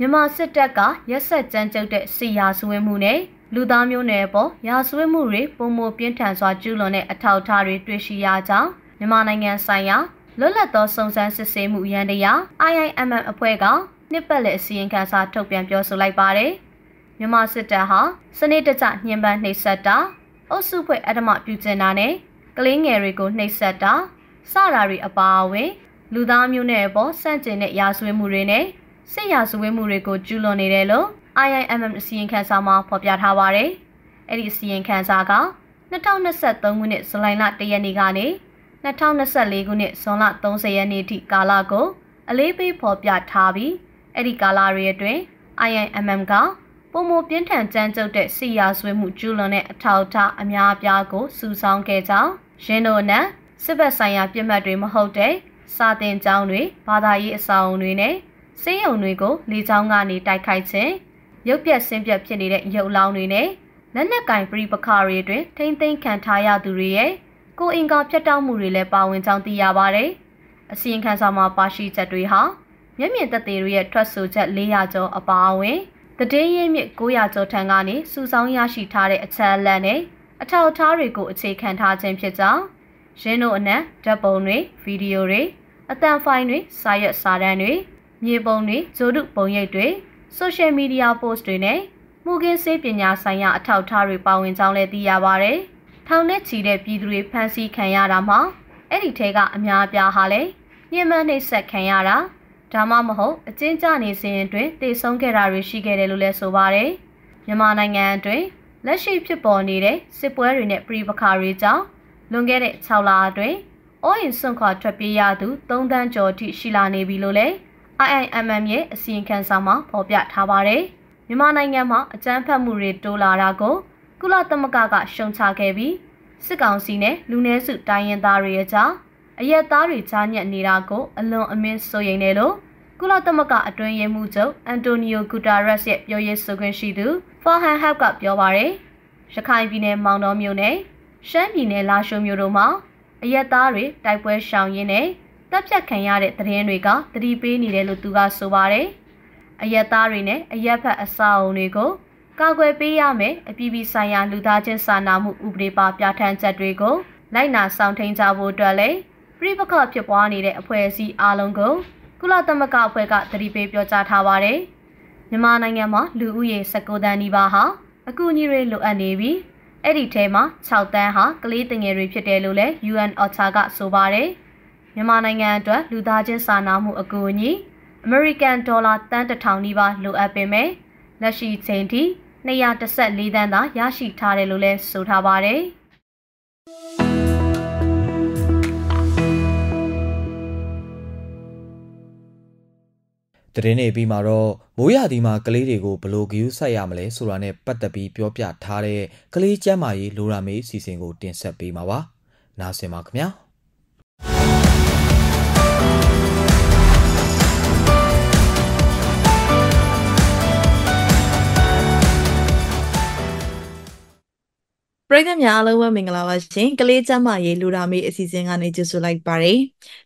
မြန်မာစစ်တပ်ကရက်ဆက်ကြမ်းကြုတ်တဲ့စီယာဆွေးမှုနဲ့လူသားမျိုးနွယ်ပေါ်ရာဇဝတ်မှုတွေပုံမပြင်းထန်စွာကျူးလွန်တဲ့အထောက်အထားတွေတွေ့ရှိရကြောင်းမြန်မာနိုင်ငံဆိုင်ရာလွတ်လပ်သောစုံစမ်းစစ်ဆေးမှုရန်တရား IIMM အဖွဲ့ကနှစ်ပတ်လည်အစည်းအဝေးစာထုတ်ပြန်ပြောဆိုလိုက်ပါတယ်။မြန်မာစစ်တပ်ဟာစနစ်တကျညှဉ်းပန်းနှိပ်စက်တာအုပ်စုဖွဲ့အဓမ္မပြုကျင့်တာနဲ့ကလေးငယ်တွေကိုနှိပ်စက်တာစတာတွေအပါအဝင် လူသားမျိုးနွယ်ပေါ်စန့်ကျင်တဲ့ရာဇဝတ်မှုတွေနဲ့ စစ်ရာဇဝတ်မှုတွေကိုကျူးလွန်နေတယ်လို့ IIMM အစီရင်ခံစာမှာဖော်ပြထားပါတယ်။အဲ့ဒီအစီရင်ခံစာက2023ခုနှစ်ဇူလိုင်လ1ရက်နေ့ကနေ2024ခုနှစ်ဇွန်လ30ရက်နေ့ထိကာလကိုအလေးပေးဖော်ပြထားပြီးအဲ့ဒီကာလတွေအတွင်း IIMM ကပုံမပြင်းထန်ကြမ်းကြုတ်တဲ့စီယာဆွေးမှုကျူးလွန်တဲ့အထောက်အထားအများအပြားကိုစုဆောင်းခဲ့ကြောင်းရင်းတို့နဲ့စစ်ဘက်ဆိုင်ရာပြစ်မှတ်တွေမဟုတ်တဲ့စာတင်ကျောင်းတွေဘာသာရေးအဆောက်အုံတွေနဲ့ စေယုံတွေကိုလေကြောင်းကနေတိုက်ခိုက်ခြင်းရုပ်ပြက်ဆင်းပြက်ဖြစ်နေတဲ့ရုပ်လောင်းတွေနဲ့လက်နက်ကင်ပြိပခါတွေအတွင်းထိမ့်သိမ်းခံထားရသူတွေရဲ့ကိုအင်ကာဖြတ်တောက်မှုတွေလည်းပါဝင်ကြောင်းသိရပါတယ်။အစီရင်ခံစာမှာပါရှိချက်တွေဟာမျက်မြင်သက်သေတွေရဲ့ထွက်ဆိုချက်400ကျော်အပါအဝင်တည်င်းရင်းမြစ်900ကျော်ထံကနေစုဆောင်းရရှိထားတဲ့အချက်အလက်နဲ့အထောက်အထားတွေကိုအခြေခံထားခြင်းဖြစ်ကြောင်းရရင်းတို့အနက်ဓာတ်ပုံတွေဗီဒီယိုတွေအတန်ဖိုင်တွေစာရွက်စာတမ်းတွေ မြေပုံတွေဇိုတုပုံရိပ်တွေဆိုရှယ်မီဒီယာပို့စ်တွေနဲ့မှုခင်းစေးပညာဆိုင်ရာအထောက်အထားတွေပါဝင်ကြောင်းလည်းသိရပါဗျ။ထောင်နဲ့ချီတဲ့ပြည်သူတွေဖမ်းဆီးခံရတာမှာအဲ့ဒီထဲကအများအပြားဟာလည်းညှဉ်းပန်းနှိပ်စက်ခံရတာဒါမှမဟုတ်အကျဉ်းကျနေစဉ်အတွင်းတေဆုံးခဲ့တာတွေရှိခဲ့တယ်လို့လည်းဆိုပါတယ်။မြန်မာနိုင်ငံအတွင်းလက်ရှိဖြစ်ပေါ်နေတဲ့စစ်ပွဲတွေနဲ့ပြည်ပခါတွေကြောင့်လွန်ခဲ့တဲ့6လအတွင်းအိုးအိမ်ဆွန့်ခွာထွက်ပြေးရသူ3တန်းကျော်ထိရှိလာနေပြီလို့လည်း IIMM ရဲ့အစီရင်ခံစာမှာဖော်ပြထားပါတယ်။မြန်မာနိုင်ငံမှာအကြမ်းဖက်မှုတွေတိုးလာတာကိုကုလသမဂ္ဂကရှုံချခဲ့ပြီးစစ်ကောင်စီနဲ့လူနည်းစုတိုင်းရင်းသားတွေရဲ့ကြားအရက်သားတွေကြားညက်နေတာကိုအလွန်အမင်းစိုးရိမ်တယ်လို့ကုလသမဂ္ဂအတွင်းရေးမှူးချုပ်အန်တိုနီယိုဂူတာရက်စ်ရဲ့ပြောရေးဆိုခွင့်ရှိသူဖာဟန်ဟပ်ကပြောပါရယ်ရခိုင်ပြည်နယ်မောင်တော်မြို့နယ်ရှမ်းပြည်နယ်လာရှိုးမြို့တို့မှာအရက်သားတွေတိုက်ပွဲရှောင်ရင်းနဲ့ တပ်ဖြတ်ခံရတဲ့သတင်းတွေကသတိပေးနေတယ်လို့သူကဆိုပါတယ်။အရက်သားတွေနဲ့အရက်ဖက်အစာအုံတွေကိုကာကွယ်ပေးရမယ်အပြည်ပြည်ဆိုင်ရာလူသားချင်းစာနာမှုဥပဒေပါပြဋ္ဌာန်းချက်တွေကိုလိုက်နာဆောင်ထိန်ကြဖို့အတွက်လည်းပြည်ပခဖြစ်ပွားနေတဲ့အဖွဲ့အစည်းအလုံးကိုကုလသမဂ္ဂအဖွဲ့ကသတိပေးပြောကြားထားပါတယ်။မြန်မာနိုင်ငံမှာလူဦးရေ19တန်းနီးပါးဟာအကူအညီတွေလိုအပ်နေပြီးအဲ့ဒီထဲမှာ6တန်းဟာကလေးငယ်တွေဖြစ်တယ်လို့လည်း UN OCHA ကဆိုပါတယ်။ မြန်မာနိုင်ငံအတွက်လူသားချင်းစာနာမှုအကူအညီ American ဒေါ်လာတန်းတစ်ထောင်နီးပါးလိုအပ်ပေမဲ့လက်ရှိချိန်ထိ214တန်းသာရရှိထားတယ်လို့လည်းဆိုထားပါတယ်။တရင်နေပြီးမှာတော့မိုးရသည်မှာကလေးတွေကိုဘလို့ဂယူးဆက်ရမလဲဆိုတာနဲ့ပတ်သက်ပြီးပြောပြထားတဲ့ကလေးကျမ်းမာရေးလိုရာမေးအစီအစဉ်ကိုတင်ဆက်ပေးမှာပါ။နားဆင်ပါခင်ဗျာ။ ပရိသတ်များအားလုံးပဲမင်္ဂလာပါရှင်ကလေးကျမ်းမာရေးလူဒါမေးအစီအစဉ်ကနေကြိုဆိုလိုက်ပါတယ်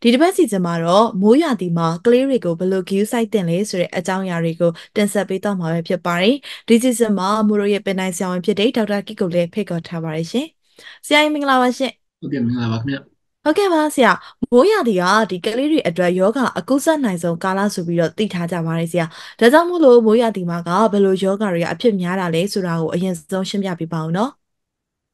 ဒီတစ်ပတ်စီစဉ်မှာတော့မိုးရွာသီမှာကလေးတွေကိုဘယ်လို view site တင်လဲဆိုတဲ့အကြောင်းအရာတွေကိုတင်ဆက်ပေးတော့မှာပဲဖြစ်ပါတယ်ဒီစီစဉ်မှာမိုးတို့ရဲ့ပင်တိုင်းဆရာဝန်ဖြစ်တဲ့ဒေါက်တာကိကိုလည်းဖိတ်ခေါ်ထားပါတယ်ရှင်ဆရာကြီးမင်္ဂလာပါရှင်ဟုတ်ကဲ့မင်္ဂလာပါခင်ဗျဟုတ်ကဲ့ပါဆရာမိုးရာသီကဒီကလေးတွေအတွက်ယောဂအကုသနိုင်ဆုံးကာလဆိုပြီးတော့သိထားကြပါတယ်ဆရာဒါကြောင့်မို့လို့မိုးရာသီမှာကဘယ်လိုယောဂတွေကအဖြစ်များတာလဲဆိုတာကိုအရင်ဆုံးရှင်းပြပေးပါဦးနော်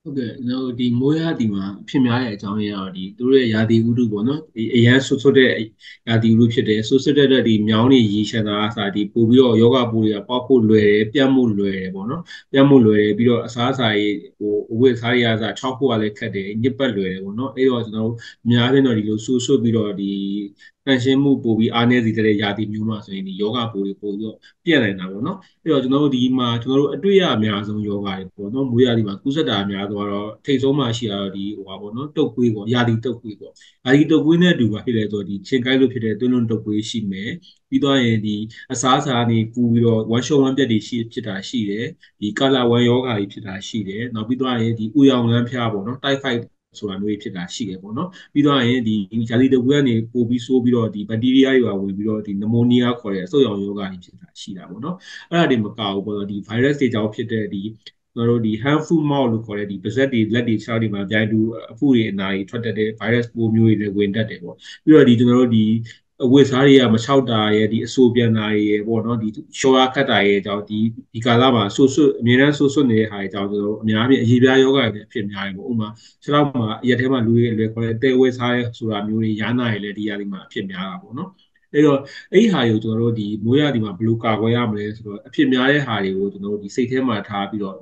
ဟုတ်ကဲ့ကျွန်တော်ဒီမိုးရာသီမှာဖြစ်များတဲ့အကြောင်းရင်းကတော့ဒီသူတို့ရဲ့ရာသီဥတုပေါ့နော်ဒီအရန်ဆွဆွတဲ့ရာသီဥတုဖြစ်တယ်ဆွဆွတဲ့ဒီမြောင်းတွေရေရှမ်းတာအစားဒီပို့ပြီးတော့ယောဂပိုးတွေကပေါက်ဖို့လွယ်တယ်ပြတ်မှုလွယ်တယ်ပေါ့နော်ပြတ်မှုလွယ်တယ်ပြီးတော့အစားအစာရေးဟိုအဝတ်အစားတွေအစား၆ဖို့ကလည်းခက်တယ်ညစ်ပတ်လွယ်တယ်ပေါ့နော်အဲ့တော့ကျွန်တော်တို့အများအားဖြင့်တော့ဒီလိုဆွဆွပြီးတော့ဒီ တန်ရှင်းမှုပို့ပြီးအားနည်းစေတဲ့ယာတိမျိုးမှာဆိုရင်ဒီယောဂပိုးတွေပို့ပြီးတော့ပြည့်နိုင်တာပေါ့နော်အဲ့တော့ကျွန်တော်တို့ဒီမှာကျွန်တော်တို့အတွေ့အအများဆုံးယောဂတွေပေါ့နော်မွေးရာသီမှာကူးစက်တာအများဆုံးကတော့ထိတ်ဆုံးမှရှိတာတော့ဒီဟိုပါပေါ့နော်တုတ်ကွေးပေါ့ယာတိတုတ်ကွေးပေါ့ယာတိတုတ်ကွေးနဲ့တူပါဖြစ်တယ်ဆိုတော့ဒီချင်းကိုက်လို့ဖြစ်တဲ့တွန်းတွန်းတုတ်ကွေးရှိမယ်ပြီးတော့ရင်ဒီအစားအစာနေပူပြီးတော့ဝမ်ရှုံဝမ်ပြက်တွေရှိဖြစ်တာရှိတယ်ဒီကာလာဝမ်ယောဂါတွေဖြစ်တာရှိတယ်နောက်ပြီးတော့ရင်ဒီဥယောင်လန်းဖျားပေါ့နော်တိုက်ဖိုက် ဆိုတာမျိုးဖြစ်တာရှိတယ်ပေါ့နော်ပြီးတော့ရင်ဒီဂျာလီတကူကနေပို့ပြီးဆိုးပြီးတော့ဒီဘက်တီးရီးယားတွေကဝင်ပြီးတော့ဒီနမိုနီးယားခေါ်တဲ့အဆုတ်ရောင်ရောဂါတွေဖြစ်တာရှိတာပေါ့နော်အဲ့ဒါတွေမကဘူးပေါ့နော်ဒီ virus တွေကြောင့်ဖြစ်တဲ့ဒီကျွန်တော်တို့ဒီ harmful mouth လို့ခေါ်တဲ့ဒီပါးစပ်တွေလက်တွေခြေထောက်တွေမှာကြိုင်တူအဖုတွေအနာတွေထွက်တတ်တဲ့ virus ပိုးမျိုးတွေလည်းဝင်တတ်တယ်ပေါ့ပြီးတော့ဒီကျွန်တော်တို့ဒီ အဝတ်စားတွေကမချောက်တာရဲ့ဒီအဆိုးပြန်တာရဲ့ပေါ့နော်ဒီရှော်ရခတ်တာရဲ့အကြောင်းဒီဒီကာလမှာဆွတ်ဆွတ်အမြဲတမ်းဆွတ်ဆွတ်နေတဲ့ဟာရဲ့အကြောင်းဆိုတော့အများကြီးအရေးပြားယောဂတွေဖြစ်များတယ်ပေါ့ဥပမာခြေထောက်မှာအရက်ထဲမှာလူတွေအလွယ်ခေါ်တဲ့တဲဝဲစားရဲဆိုတာမျိုးတွေရားနာရည်လည်းဒီရည်မှာဖြစ်များတာပေါ့နော်အဲ့တော့အဲ့ဒီဟာကိုကျွန်တော်တို့ဒီမိုးရဒီမှာဘယ်လိုကာကွယ်ရမလဲဆိုတော့အဖြစ်များတဲ့ဟာတွေကိုကျွန်တော်တို့ဒီစိတ်ထဲမှာထားပြီးတော့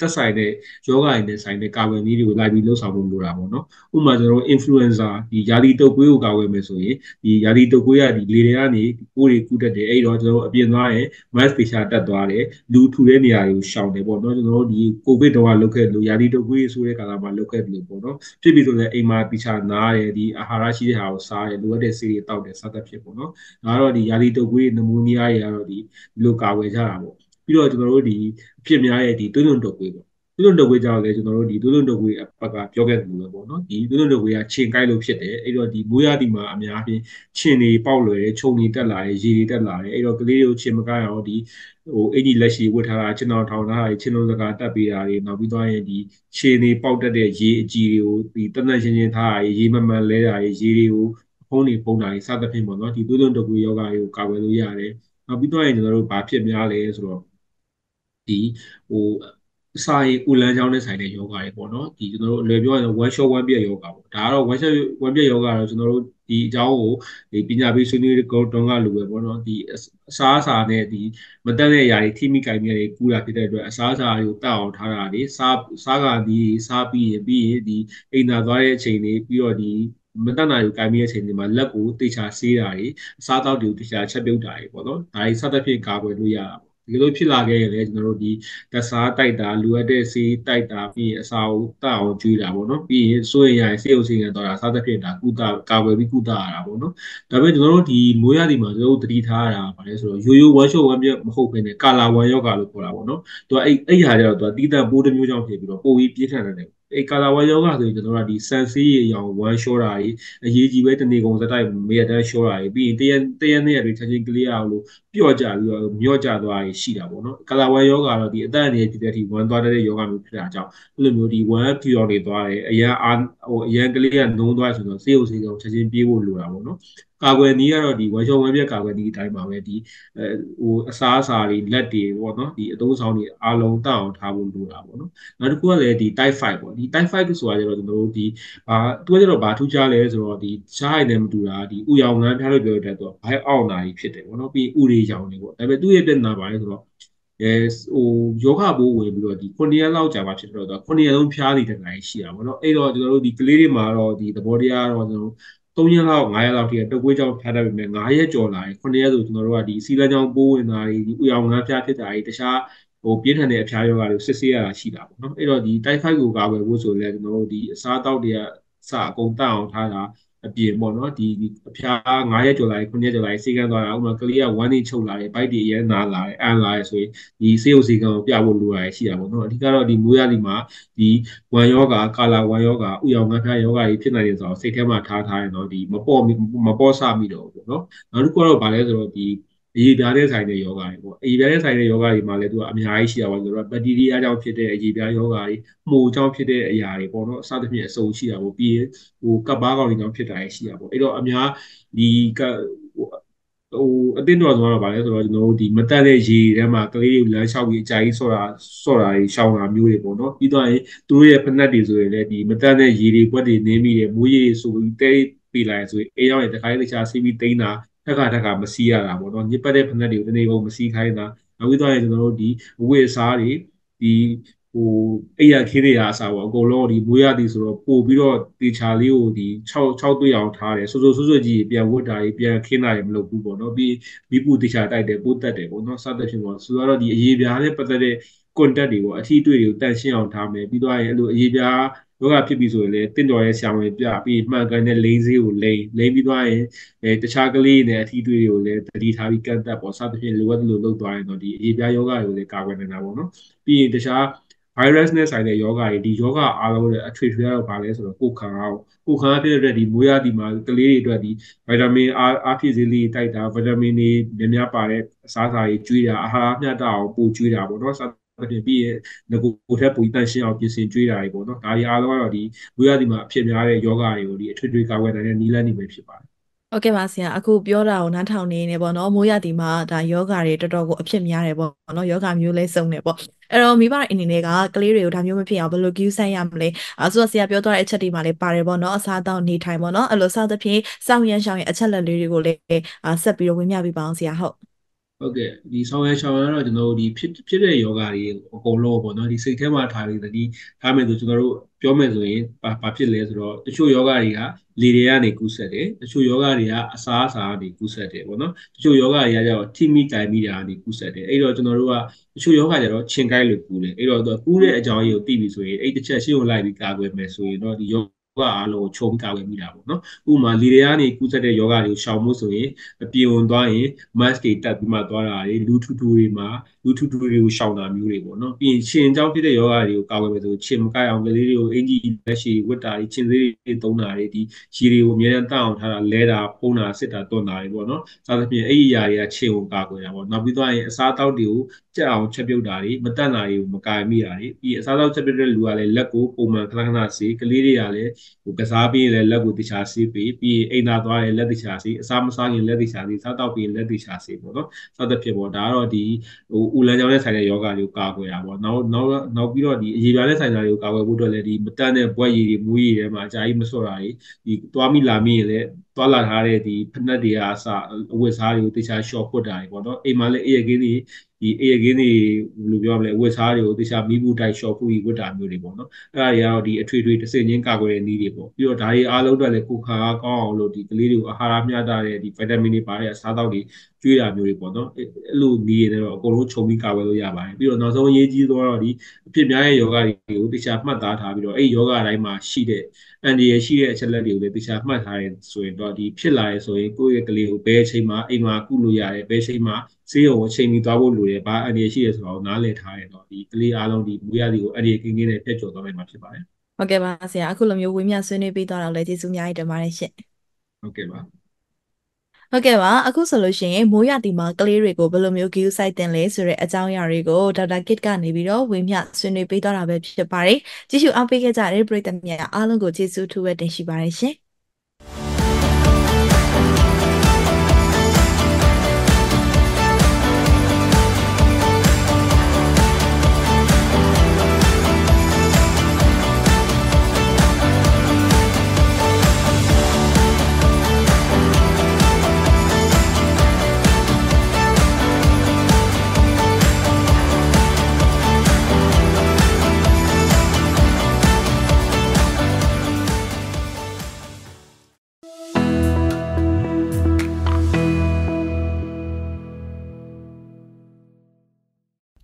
သက်ဆိုင်တဲ့ယောဂတွေနဲ့ဆိုင်တဲ့ကာဝယ်နည်းတွေကိုလိုက်ပြီးလှုပ်ဆောင်ဖို့လိုတာပေါ့နော်ဥပမာကျွန်တော်တို့ influencer ဒီယာဒီတုပ်ကွေးကိုကာဝယ်မယ်ဆိုရင်ဒီယာဒီတုပ်ကွေးကဒီလေတွေကနေပိုးတွေကူးတတ်တယ်အဲ့တော့ကျွန်တော်တို့အပြင်သွားရင် mask pressure တက်သွားတယ်လူထူတဲ့နေရာတွေကိုရှောင်တယ်ပေါ့နော်ကျွန်တော်တို့ဒီ covid တော့လုတ်ခဲ့လို့ယာဒီတုပ်ကွေးဆိုတဲ့ကာလမှာလုတ်ခဲ့လို့ပေါ့နော်ဖြစ်ပြီးဆိုရင်အိမ်မှာ pressure နားတယ်ဒီအာဟာရရှိတဲ့ဟာကိုစားတယ်လိုအပ်တဲ့ဆေးတွေတောက်တယ်စသဖြင့်ပေါ့နော်ဒါကတော့ဒီယာဒီတုပ်ကွေးနမိုးနီးယားတွေကတော့ဒီဒီလိုကာဝယ်ကြတာပေါ့ ပြီးတော့ကျွန်တော်တို့ဒီအဖြစ်များရဲ့ဒီတွင်းတွန်းတုပ်ကွေးပေါ့ဒုလွန်တကွေးကြောင့်လည်းကျွန်တော်တို့ဒီဒုလွန်တကွေးအပတ်ကပြောခဲ့တယ်လို့ပေါ့နော်ဒီဒုလွန်တကွေးကခြင်ကိုက်လို့ဖြစ်တယ်အဲ့တော့ဒီမိုးရသည်မှာအများအားဖြင့်ခြင်တွေပေါက်လွယ်ခြုံတွေတက်လာတယ်ရေတွေတက်လာတယ်အဲ့တော့ကလေးတွေကိုခြင်မကိုက်အောင်ဒီဟိုအင်ကြီးလက်ရှိဝတ်ထားတာခြင်တော်ထောင်ထားတာခြင်လုံးစကားတက်ပေးတာတွေနောက်ပြီးသွားရင်ဒီခြင်တွေပေါက်တက်တဲ့ရေအကြီးတွေကိုဒီတနက်ချင်းချင်းထားတာရေမမှန်လဲတာရေတွေကိုဖုံးတွေပုံတာတွေစသဖြင့်ပေါ့နော်ဒီဒုလွန်တကွေးယောဂတွေကိုကာကွယ်လို့ရတယ်နောက်ပြီးတော့ရင်ကျွန်တော်တို့ဘာဖြစ်များလဲဆိုတော့ ဒီဟိုစာရေးဥလန်းချောင်းနဲ့ဆိုင်တဲ့ယောဂတွေပေါ့နော်ဒီကျွန်တော်တို့အလွယ်ပြောရင် one shot one ပြည့်ယောဂပေါ့ဒါကတော့ one shot one ပြည့်ယောဂကတော့ကျွန်တော်တို့ဒီအကြောင်းကိုဒီပညာပေးဆွေးနွေးတုန်းကလိုပဲပေါ့နော်ဒီအစားအစာနဲ့ဒီမတက်တဲ့အရာတွေထိမိကိုင်မြဲတွေကူးတာဖြစ်တဲ့အတွက်အစားအစာတွေကိုတောက်အောင်ထားတာတွေစားစားကဒီစားပြီးရင်ပြီးရင်ဒီအိမ်သာသွားတဲ့အချိန်တွေပြီးတော့ဒီမတတ်နိုင်ဘူးကိုင်မိတဲ့အချိန်တွေမှာလက်ကိုတေချာဆေးတာတွေအစားအသောက်တွေကိုတေချာချက်ပြုတ်တာတွေပေါ့နော်ဒါတွေစသဖြင့်ကာကွယ်လို့ရတာပေါ့ ဒီလိုဖြစ်လာခဲ့ရင်လည်းကျွန်တော်တို့ဒီတစားတိုက်တာလိုအပ်တဲ့ဆေးတိုက်တာပြီးရင်အစာကိုတတ်အောင်ကျွေးတာပေါ့နော်ပြီးရင်စိုးရင်ရရင်ဆေးုပ်ဆေးကန်တော့တာစားသဖြင့်ဒါကုသကာကွယ်ပြီးကုသရတာပေါ့နော်ဒါပေမဲ့ကျွန်တော်တို့ဒီမိုးရသည်မှာကျွန်တော်တို့တတိထားရတာဗာလဲဆိုတော့ရိုးရိုး one shot one ပြမဟုတ်ဘဲနဲ့ကာလာ one ယောဂလို့ခေါ်တာပေါ့နော်သူကအဲ့အဲ့ဟာကျတော့သူကတီးတန့်ပိုးတစ်မျိုးကြောင့်ဖြစ်ပြီးတော့ပိုပြီးပြင်းထန်တယ် အဲကာလာဝါယောဂဆိုရင်ကျွန်တော်တို့ကဒီဆန်ဆေးရေရောင်ဝမ်းလျှောတာတွေအရေးကြီးပဲတနေကုန်စတိုက်မေရတန်းလျှောတာတွေပြီးရင်တရက်တရက်နဲ့တွေချက်ချင်းကလေးအောင်လို့ပျော့ကြပြီးတော့မြော့ကြသွားတာရှိတာပေါ့နော်ကာလာဝါယောဂကတော့ဒီအသက်အန္တရာယ်ဖြစ်တဲ့အထိဝမ်းသွားတဲ့ယောဂမျိုးဖြစ်တာကြောင့်အဲ့လိုမျိုးဒီဝမ်းဖြူအောင်နေသွားတယ်အရန်အားဟိုအရန်ကလေးကနှုံးသွားဆိုတော့ဆေးရုံဆေးကောင်ချက်ချင်းပြေးဖို့လိုတာပေါ့နော် ကာကွယ်နည်းကတော့ဒီဝမ်ရှောင်းဝမ်ပြက်ကာကွယ်နည်းအတိုင်းပါပဲဒီအဲဟိုအစားအစာတွေလက်တွေပေါ့နော်ဒီအသုံးဆောင်တွေအားလုံးတောက်အောင်ထားဖို့လိုတာပေါ့နော်နောက်တစ်ခုကလည်းဒီ type 5ပေါ့ဒီ type 5ဆိုတာကျတော့ကျွန်တော်တို့ဒီဘာသူကကျတော့ဘာထူးခြားလဲဆိုတော့ဒီရှားရည်နဲ့မတူတာဒီဥရောင်ငန်းဖျားလို့ပြောတဲ့တော့ဘိုင်းအောင်နာကြီးဖြစ်တယ်ပေါ့နော်ပြီးဥတွေရောင်တွေပေါ့ဒါပေမဲ့သူ့ရဲ့ပြဿနာပါလဲဆိုတော့အဲဟိုယောဂဘိုးဝင်ပြီးတော့ဒီ9ရက်လောက်ကြာမှဖြစ်တော့တော့9ရက်လုံးဖျားနေတဲ့နိုင်ရှိတာပေါ့နော်အဲ့တော့ကျွန်တော်တို့ဒီကလေးတွေမှာတော့ဒီသဘောတရားတော့ကျွန်တော် 3ရက်လောက်5ရက်လောက်ထိတုပ်ကွေးကြောင့်ဖျားတတ်ပေမဲ့9ရက်ကျော်လာရင်9ရက်ဆိုကျွန်တော်တို့ကဒီစီလန်းကြောင့်ပိုးဝင်တာတွေဒီဥယောင်ငန်းဖျားဖြစ်တာတွေတခြားဟိုပြင်းထန်တဲ့အဖျားယောဂါတွေစစ်ဆေးရတာရှိတာပေါ့နော်အဲ့တော့ဒီ typhoid ကိုကာကွယ်ဖို့ဆိုလဲကျွန်တော်တို့ဒီအစားအသောက်တွေကစအကုန်တန့်အောင်ထားတာ အပြင်ပေါ့နော်ဒီအဖျား9ရက်ကျော်လာရင်9ရက်ကျော်လာရင်စေကန်းသွားတာဥပမာကလေးကဝမ်းနေချုပ်လာတယ်ဗိုက်တွေအရင်နာလာတယ်အန်လာတယ်ဆိုရင်ဒီစေုပ်စေကန်းကိုပြဖို့လိုရတယ်ရှိတာပေါ့နော်အဓိကတော့ဒီမိုးရသည်မှာဒီဝမ်ယောဂါကာလာဝမ်ယောဂါဥယောင်ငန်းဖျားယောဂါတွေဖြစ်နိုင်တယ်ဆိုတော့စိတ်ထဲမှာထားထားရင်တော့ဒီမပေါ်မပေါ်ဆမိတော့ဘူးပေါ့နော်နောက်တစ်ခုကတော့ဗာလဲဆိုတော့ဒီ အရေးပြားတဲ့ဆိုင်တဲ့ယောဂါတွေပေါ့အရေးပြားတဲ့ဆိုင်တဲ့ယောဂါတွေမှာလည်းသူကအများကြီးရှိတာပေါ့ဆိုတော့ဘက်တီးရီးယားကြောင့်ဖြစ်တဲ့အရေးပြားယောဂါတွေမှုကြောင့်ဖြစ်တဲ့အရာတွေပေါ့နော်အစသဖြင့်အစုံရှိတာပေါ့ပြီးရင်ဟိုကပ်ပါးကောင်တွေကြောင့်ဖြစ်တာရှိတာပေါ့အဲ့တော့အများဒီကဟိုဟိုအတင်းတော်ဆိုတော့ဗာလဲဆိုတော့ကျွန်တော်တို့ဒီမတက်တဲ့ရေထဲမှာကလေးတွေလမ်းလျှောက်ပြီးအကြိုက်ဆော့တာဆော့တာတွေရှောင်းတာမျိုးတွေပေါ့နော်ပြီးတော့ရင်သူတို့ရဲ့ဖက်နှက်တွေဆိုရင်လည်းဒီမတက်တဲ့ရေတွေပွက်တွေနင်းမိတယ်မိုးရေတွေဆိုပြီးတဲပေးလိုက်ဆိုရင်အေးရောက်ရင်တခါလေးတခြားစီးပြီးတိန်းတာ ထက်ကထက်ကမစီးရတာပေါ့နော်ညစ်ပတ်တဲ့ဖက်နှက်တွေကိုတနေ့ကုန်မစီးခိုင်းတာနောက်ပြီးတော့ရင်ကျွန်တော်တို့ဒီအဝတ်အစားတွေဒီဟိုအိယာခင်းတွေအားစားပေါ့အကုန်လုံးဒီမွေးရသည်ဆိုတော့ပို့ပြီးတော့တေချာလေးကိုဒီ6 6တွေ့အောင်ထားတယ်ဆိုဆိုဆွဆွကြီးပြန်ဝတ်တာကြီးပြန်ခင်းတာကြီးမလုပ်ဘူးပေါ့နော်ပြီးမိပူတေချာတိုက်တယ်ပို့တက်တယ်ပေါ့နော်စသဖြင့်ပေါ့ဆိုတော့ဒီအရေးပြားနဲ့ပတ်သက်တဲ့ contact တွေပေါ့အထီးတွေ့တွေကိုတန့်ရှင်းအောင်ထားမယ်ပြီးတော့အဲ့လိုအရေးပြား ယောဂဖြစ်ပြီဆိုရင်လည်းတင့်တော်ရဲ့ဆရာဝန်ပြပြီးမှန်ကန်တဲ့လိမ့်စေးကိုလိမ့်လိမ့်ပြီးသွားရင်အဲတခြားကလေးနဲ့အထီးတွေ့တွေကိုလည်းတတိထားပြီးကန့်သက်ပေါ့စသဖြင့်လိုအပ်လို့လုပ်သွားရင်တော့ဒီအရေးပြားယောဂတွေကိုလည်းကာကွယ်နေတာပေါ့နော်ပြီးရင်တခြား virus နဲ့ဆိုင်တဲ့ယောဂတွေဒီယောဂအားလုံးရဲ့အထွေထွေကတော့ဘာလဲဆိုတော့ကိုယ်ခံအားကိုယ်ခံအားဖြစ်တဲ့ဒီမွေးရဒီမှာကလေးတွေအတွက်ဒီဗီတာမင်အားအားဖြည့်စေးလေးတိုက်တာဗီတာမင်တွေများများပါတဲ့အစားအစာတွေကျွေးတာအာဟာရမျှတအောင်ပို့ကျွေးတာပေါ့နော် အပြင်ပြီးရင်ငကိုထက်ပူတန့်ရှင်းအောင်ပြင်ဆင်ကြွေးတာတွေပေါ့နော်ဒါတွေအားလုံးကတော့ဒီဝေးရဒီမှာအဖြစ်များတဲ့ယောဂတွေကိုဒီအထွေထွေကာကွယ်နိုင်တဲ့နည်းလမ်းတွေပဲဖြစ်ပါတယ်ဟုတ်ကဲ့ပါဆရာအခုပြောတာကိုနားထောင်နေနေပေါ့နော်မိုးရတီမှာဒါယောဂါတွေတော်တော်ကိုအဖြစ်များတယ်ပေါ့နော်ယောဂါမျိုးလဲစုံတယ်ပေါ့အဲ့တော့မိဘအနေနဲ့ကကလေးတွေကိုဒါမျိုးမဖြစ်အောင်ဘယ်လို queue ဆိုင်ရမလဲအဲဆိုတော့ဆရာပြောသွားတဲ့အချက်တွေမှာလည်းပါတယ်ပေါ့နော်အစားအသောက်နေထိုင်ပေါ့နော်အဲ့လိုစသဖြင့်စောင့်ရမ်းရှောင်ရအချက်လက်လေးတွေကိုလည်းဆက်ပြီးတော့ဝင်မြပြပါအောင်ဆရာဟုတ် ဟုတ်ကဲ့ဒီဆောင်းရရှောင်းရတော့ကျွန်တော်တို့ဒီဖြစ်ဖြစ်တဲ့ယောဂါတွေအကုန်လုံးပေါ့နော်ဒီစိတ်ထဲမှာထားပြီးတတိထားမယ်ဆိုကျွန်တော်တို့ပြောမယ်ဆိုရင်ဘာဘာဖြစ်လဲဆိုတော့တချို့ယောဂါတွေကလေတွေကနေကူးဆက်တယ်တချို့ယောဂါတွေကအစားအစာကနေကူးဆက်တယ်ပေါ့နော်တချို့ယောဂါတွေကကျတော့ထိမိကြိုင်မိတာကနေကူးဆက်တယ်အဲ့တော့ကျွန်တော်တို့ကတချို့ယောဂါကျတော့ချင်းကိုက်လို့ကူးတယ်အဲ့တော့ကူးတဲ့အကြောင်းရင်းကိုသိပြီဆိုရင်အဲ့တစ်ချက်ရှင်းကိုလိုက်ပြီးကာကွယ်မယ်ဆိုရင်တော့ဒီယော ဂအားလုံးကိုခြုံကာကွယ်မိတာပေါ့နော်ဥပမာလေတွေကနေကူးစက်တဲ့ယောဂတွေကိုရှောင်ဖို့ဆိုရင်အပြင်ဝင်သွားရင် mask တွေတက်ပြီးမှသွားတာတွေလူထူထူတွေမှာ လူထူထူတွေကိုရှောင်တာမျိုးတွေပေါ့နော်ပြီးရင်ရှင်ကြောင့်ဖြစ်တဲ့ယောဂတွေကိုကာကွယ်မယ်ဆိုရှင်မကိုက်အောင်ကလေးတွေကိုအင်ကြီးလက်ရှိဝတ်တာတွေချင်းသေးတွေသုံးတာတွေဒီရှည်တွေကိုအများနဲ့တန့်အောင်ထားတာလဲတာဖုံးတာစစ်တာတွန်းတာတွေပေါ့နော်စသဖြင့်အဲ့ဒီຢာတွေကချင်းကိုကာကွယ်တာပေါ့နောက်ပြီးတော့ရင်အစားအသောက်တွေကိုကြက်အောင်ချက်ပြုတ်တာတွေမတန့်တာတွေကိုမကာမိတာတွေပြီးအစားအသောက်ချက်ပြုတ်တဲ့လူကလည်းလက်ကိုပုံမှန်ခဏခဏစေးကလေးတွေကလည်းဟိုကစားပြီးလည်းလက်ကိုတခြားစေးပြီးပြီးအိမ်သာသွားရင်လက်တခြားစေးအစားမစားရင်လက်တခြားစေးစားတောက်ပြီးလက်တခြားစေးပေါ့နော်စသဖြင့်ပေါ့ဒါကတော့ဒီဟိုဦးလန်းကြောင်းနဲ့ဆိုင်တဲ့ယောဂတွေကိုကာကွယ်တာပေါ့နောက်နောက်နောက်ပြီးတော့ဒီအရေးပြားနဲ့ဆိုင်တာတွေကိုကာကွယ်ဖို့အတွက်လည်းဒီမတန့်တဲ့ဘွက်ရည်တွေမူးရည်တွေမှာအကြာကြီးမစော့တာတွေဒီသွားမိလာမိရင်လည်း သွားလာထားတဲ့ဒီဖက်နှက်တွေကအစအဝတ်စားတွေကိုတခြား short ဖွတ်တာတွေပေါ့နော်အိမ်မှာလည်းအေးရကင်းတွေဒီအေရကင်းတွေဘယ်လိုပြောမလဲဝတ်စားတွေကိုတခြားမိဘူးတိုက် short ဖူးကြီးဝတ်တာမျိုးတွေပေါ့နော်အဲ့ဒါတွေကတော့ဒီအထွေထွေတစ်စင်ချင်းကာကွယ်တဲ့နည်းတွေပေါ့ပြီးတော့ဒါတွေအားလုံးအတွက်လည်းကိုခါကောင်းအောင်လို့ဒီကလေးတွေကိုအာဟာရမျှတတဲ့ဒီ vitamin တွေပါတဲ့အစားအသောက်တွေကျွေးတာမျိုးတွေပေါ့နော်အဲ့လိုနည်းတွေတော့အကုန်လုံးခြုံပြီးကာကွယ်လို့ရပါတယ်ပြီးတော့နောက်ဆုံးအရေးကြီးဆုံးတော့ဒီအဖြစ်များတဲ့ယောဂတွေကိုတခြားမှတ်သားထားပြီးတော့အဲ့ယောဂတိုင်းမှာရှိတဲ့ အန်ဒီရရှိတဲ့အချက်လက်တွေကိုလည်းတခြားမှတ်ထားရဲဆိုရင်တော့ဒီဖြစ်လာရဲဆိုရင်ကိုယ့်ရဲ့ကလေးကိုဘယ်အချိန်မှာအိမ်မှာကုလို့ရတယ်ဘယ်အချိန်မှာဆေးရုံကိုချိန်ပြီးသွားဖို့လိုတယ်ဘာအန်ဒီရရှိရဲဆိုတာကိုနားလည်ထားရဲတော့ဒီကလေးအားလုံးဒီမူရသည်ကိုအန်ဒီရကင်းကင်းနဲ့ဖျက်ကျော်သွားနိုင်မှာဖြစ်ပါတယ်ဟုတ်ကဲ့ပါဆရာအခုလိုမျိုးဝေမျှဆွေးနွေးပေးသွားတော့လည်းကျေးဇူးအများကြီးတင်ပါတယ်ရှင်ဟုတ်ကဲ့ပါ ဟုတ်ကဲ့ပါအခုဆိုလို့ရှိရင်မိုးရတီမှာကလေးတွေကိုဘယ်လိုမျိုးဂီယူဆိုင်တင်လဲဆိုတဲ့အကြောင်းအရာတွေကိုဒေါက်တာကစ်ကနေပြီးတော့ဝေမျှဆွေးနွေးပေးသွားတာပဲဖြစ်ပါတယ်ကြည့်ရှုအားပေးခဲ့ကြတဲ့ပရိသတ်များအားလုံးကိုကျေးဇူးထူးပဲတင်ရှိပါတယ်ရှင်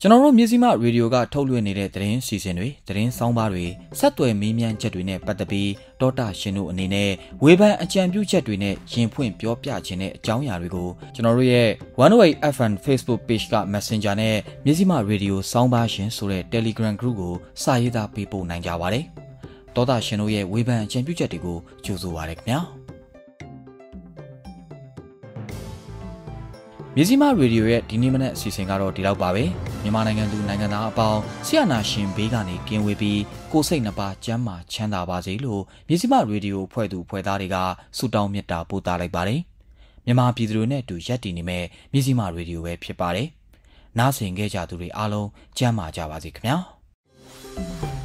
ကျွန်တော်တို့မြစည်းမရေဒီယိုကထုတ်လွှင့်နေတဲ့သတင်းစီစဉ်တွေသတင်းဆောင်ပါတွေဆက်သွယ်မေးမြန်းချက်တွေနဲ့ပတ်သက်ပြီးဒေါတာရှင်တို့အနေနဲ့ဝေဖန်အကြံပြုချက်တွေနဲ့ရင်ဖွင့်ပြောပြခြင်းတဲ့အကြောင်းအရာတွေကိုကျွန်တော်တို့ရဲ့108 FM Facebook Page က Messenger နဲ့မြစည်းမရေဒီယိုစောင်းပါရှင်ဆိုတဲ့ Telegram Group ကိုစာရေးသားပေးပို့နိုင်ကြပါတယ်။ဒေါတာရှင်တို့ရဲ့ဝေဖန်အကြံပြုချက်တွေကိုကြိုဆိုပါရခင်ဗျာ။ မြစည်းမရေဒီယိုရဲ့ဒီနေ့မနေ့အစီအစဉ်ကတော့ဒီလောက်ပါပဲမြန်မာနိုင်ငံသူနိုင်ငံသားအပေါင်းဆရာနာရှင်ဘေးကနေကင်းဝေးပြီးကိုစိတ်နှပါကျမ်းမာချမ်းသာပါစေလို့မြစည်းမရေဒီယိုဖွဲ့သူဖွဲ့သားတွေကဆုတောင်းမေတ္တာပို့သလိုက်ပါတယ်မြန်မာပြည်သူတွေနဲ့အတူရက်တည်နေမဲ့မြစည်းမရေဒီယိုပဲဖြစ်ပါတယ်နားဆင်ခဲ့ကြသူတွေအားလုံးကျမ်းမာကြပါစေခင်ဗျာ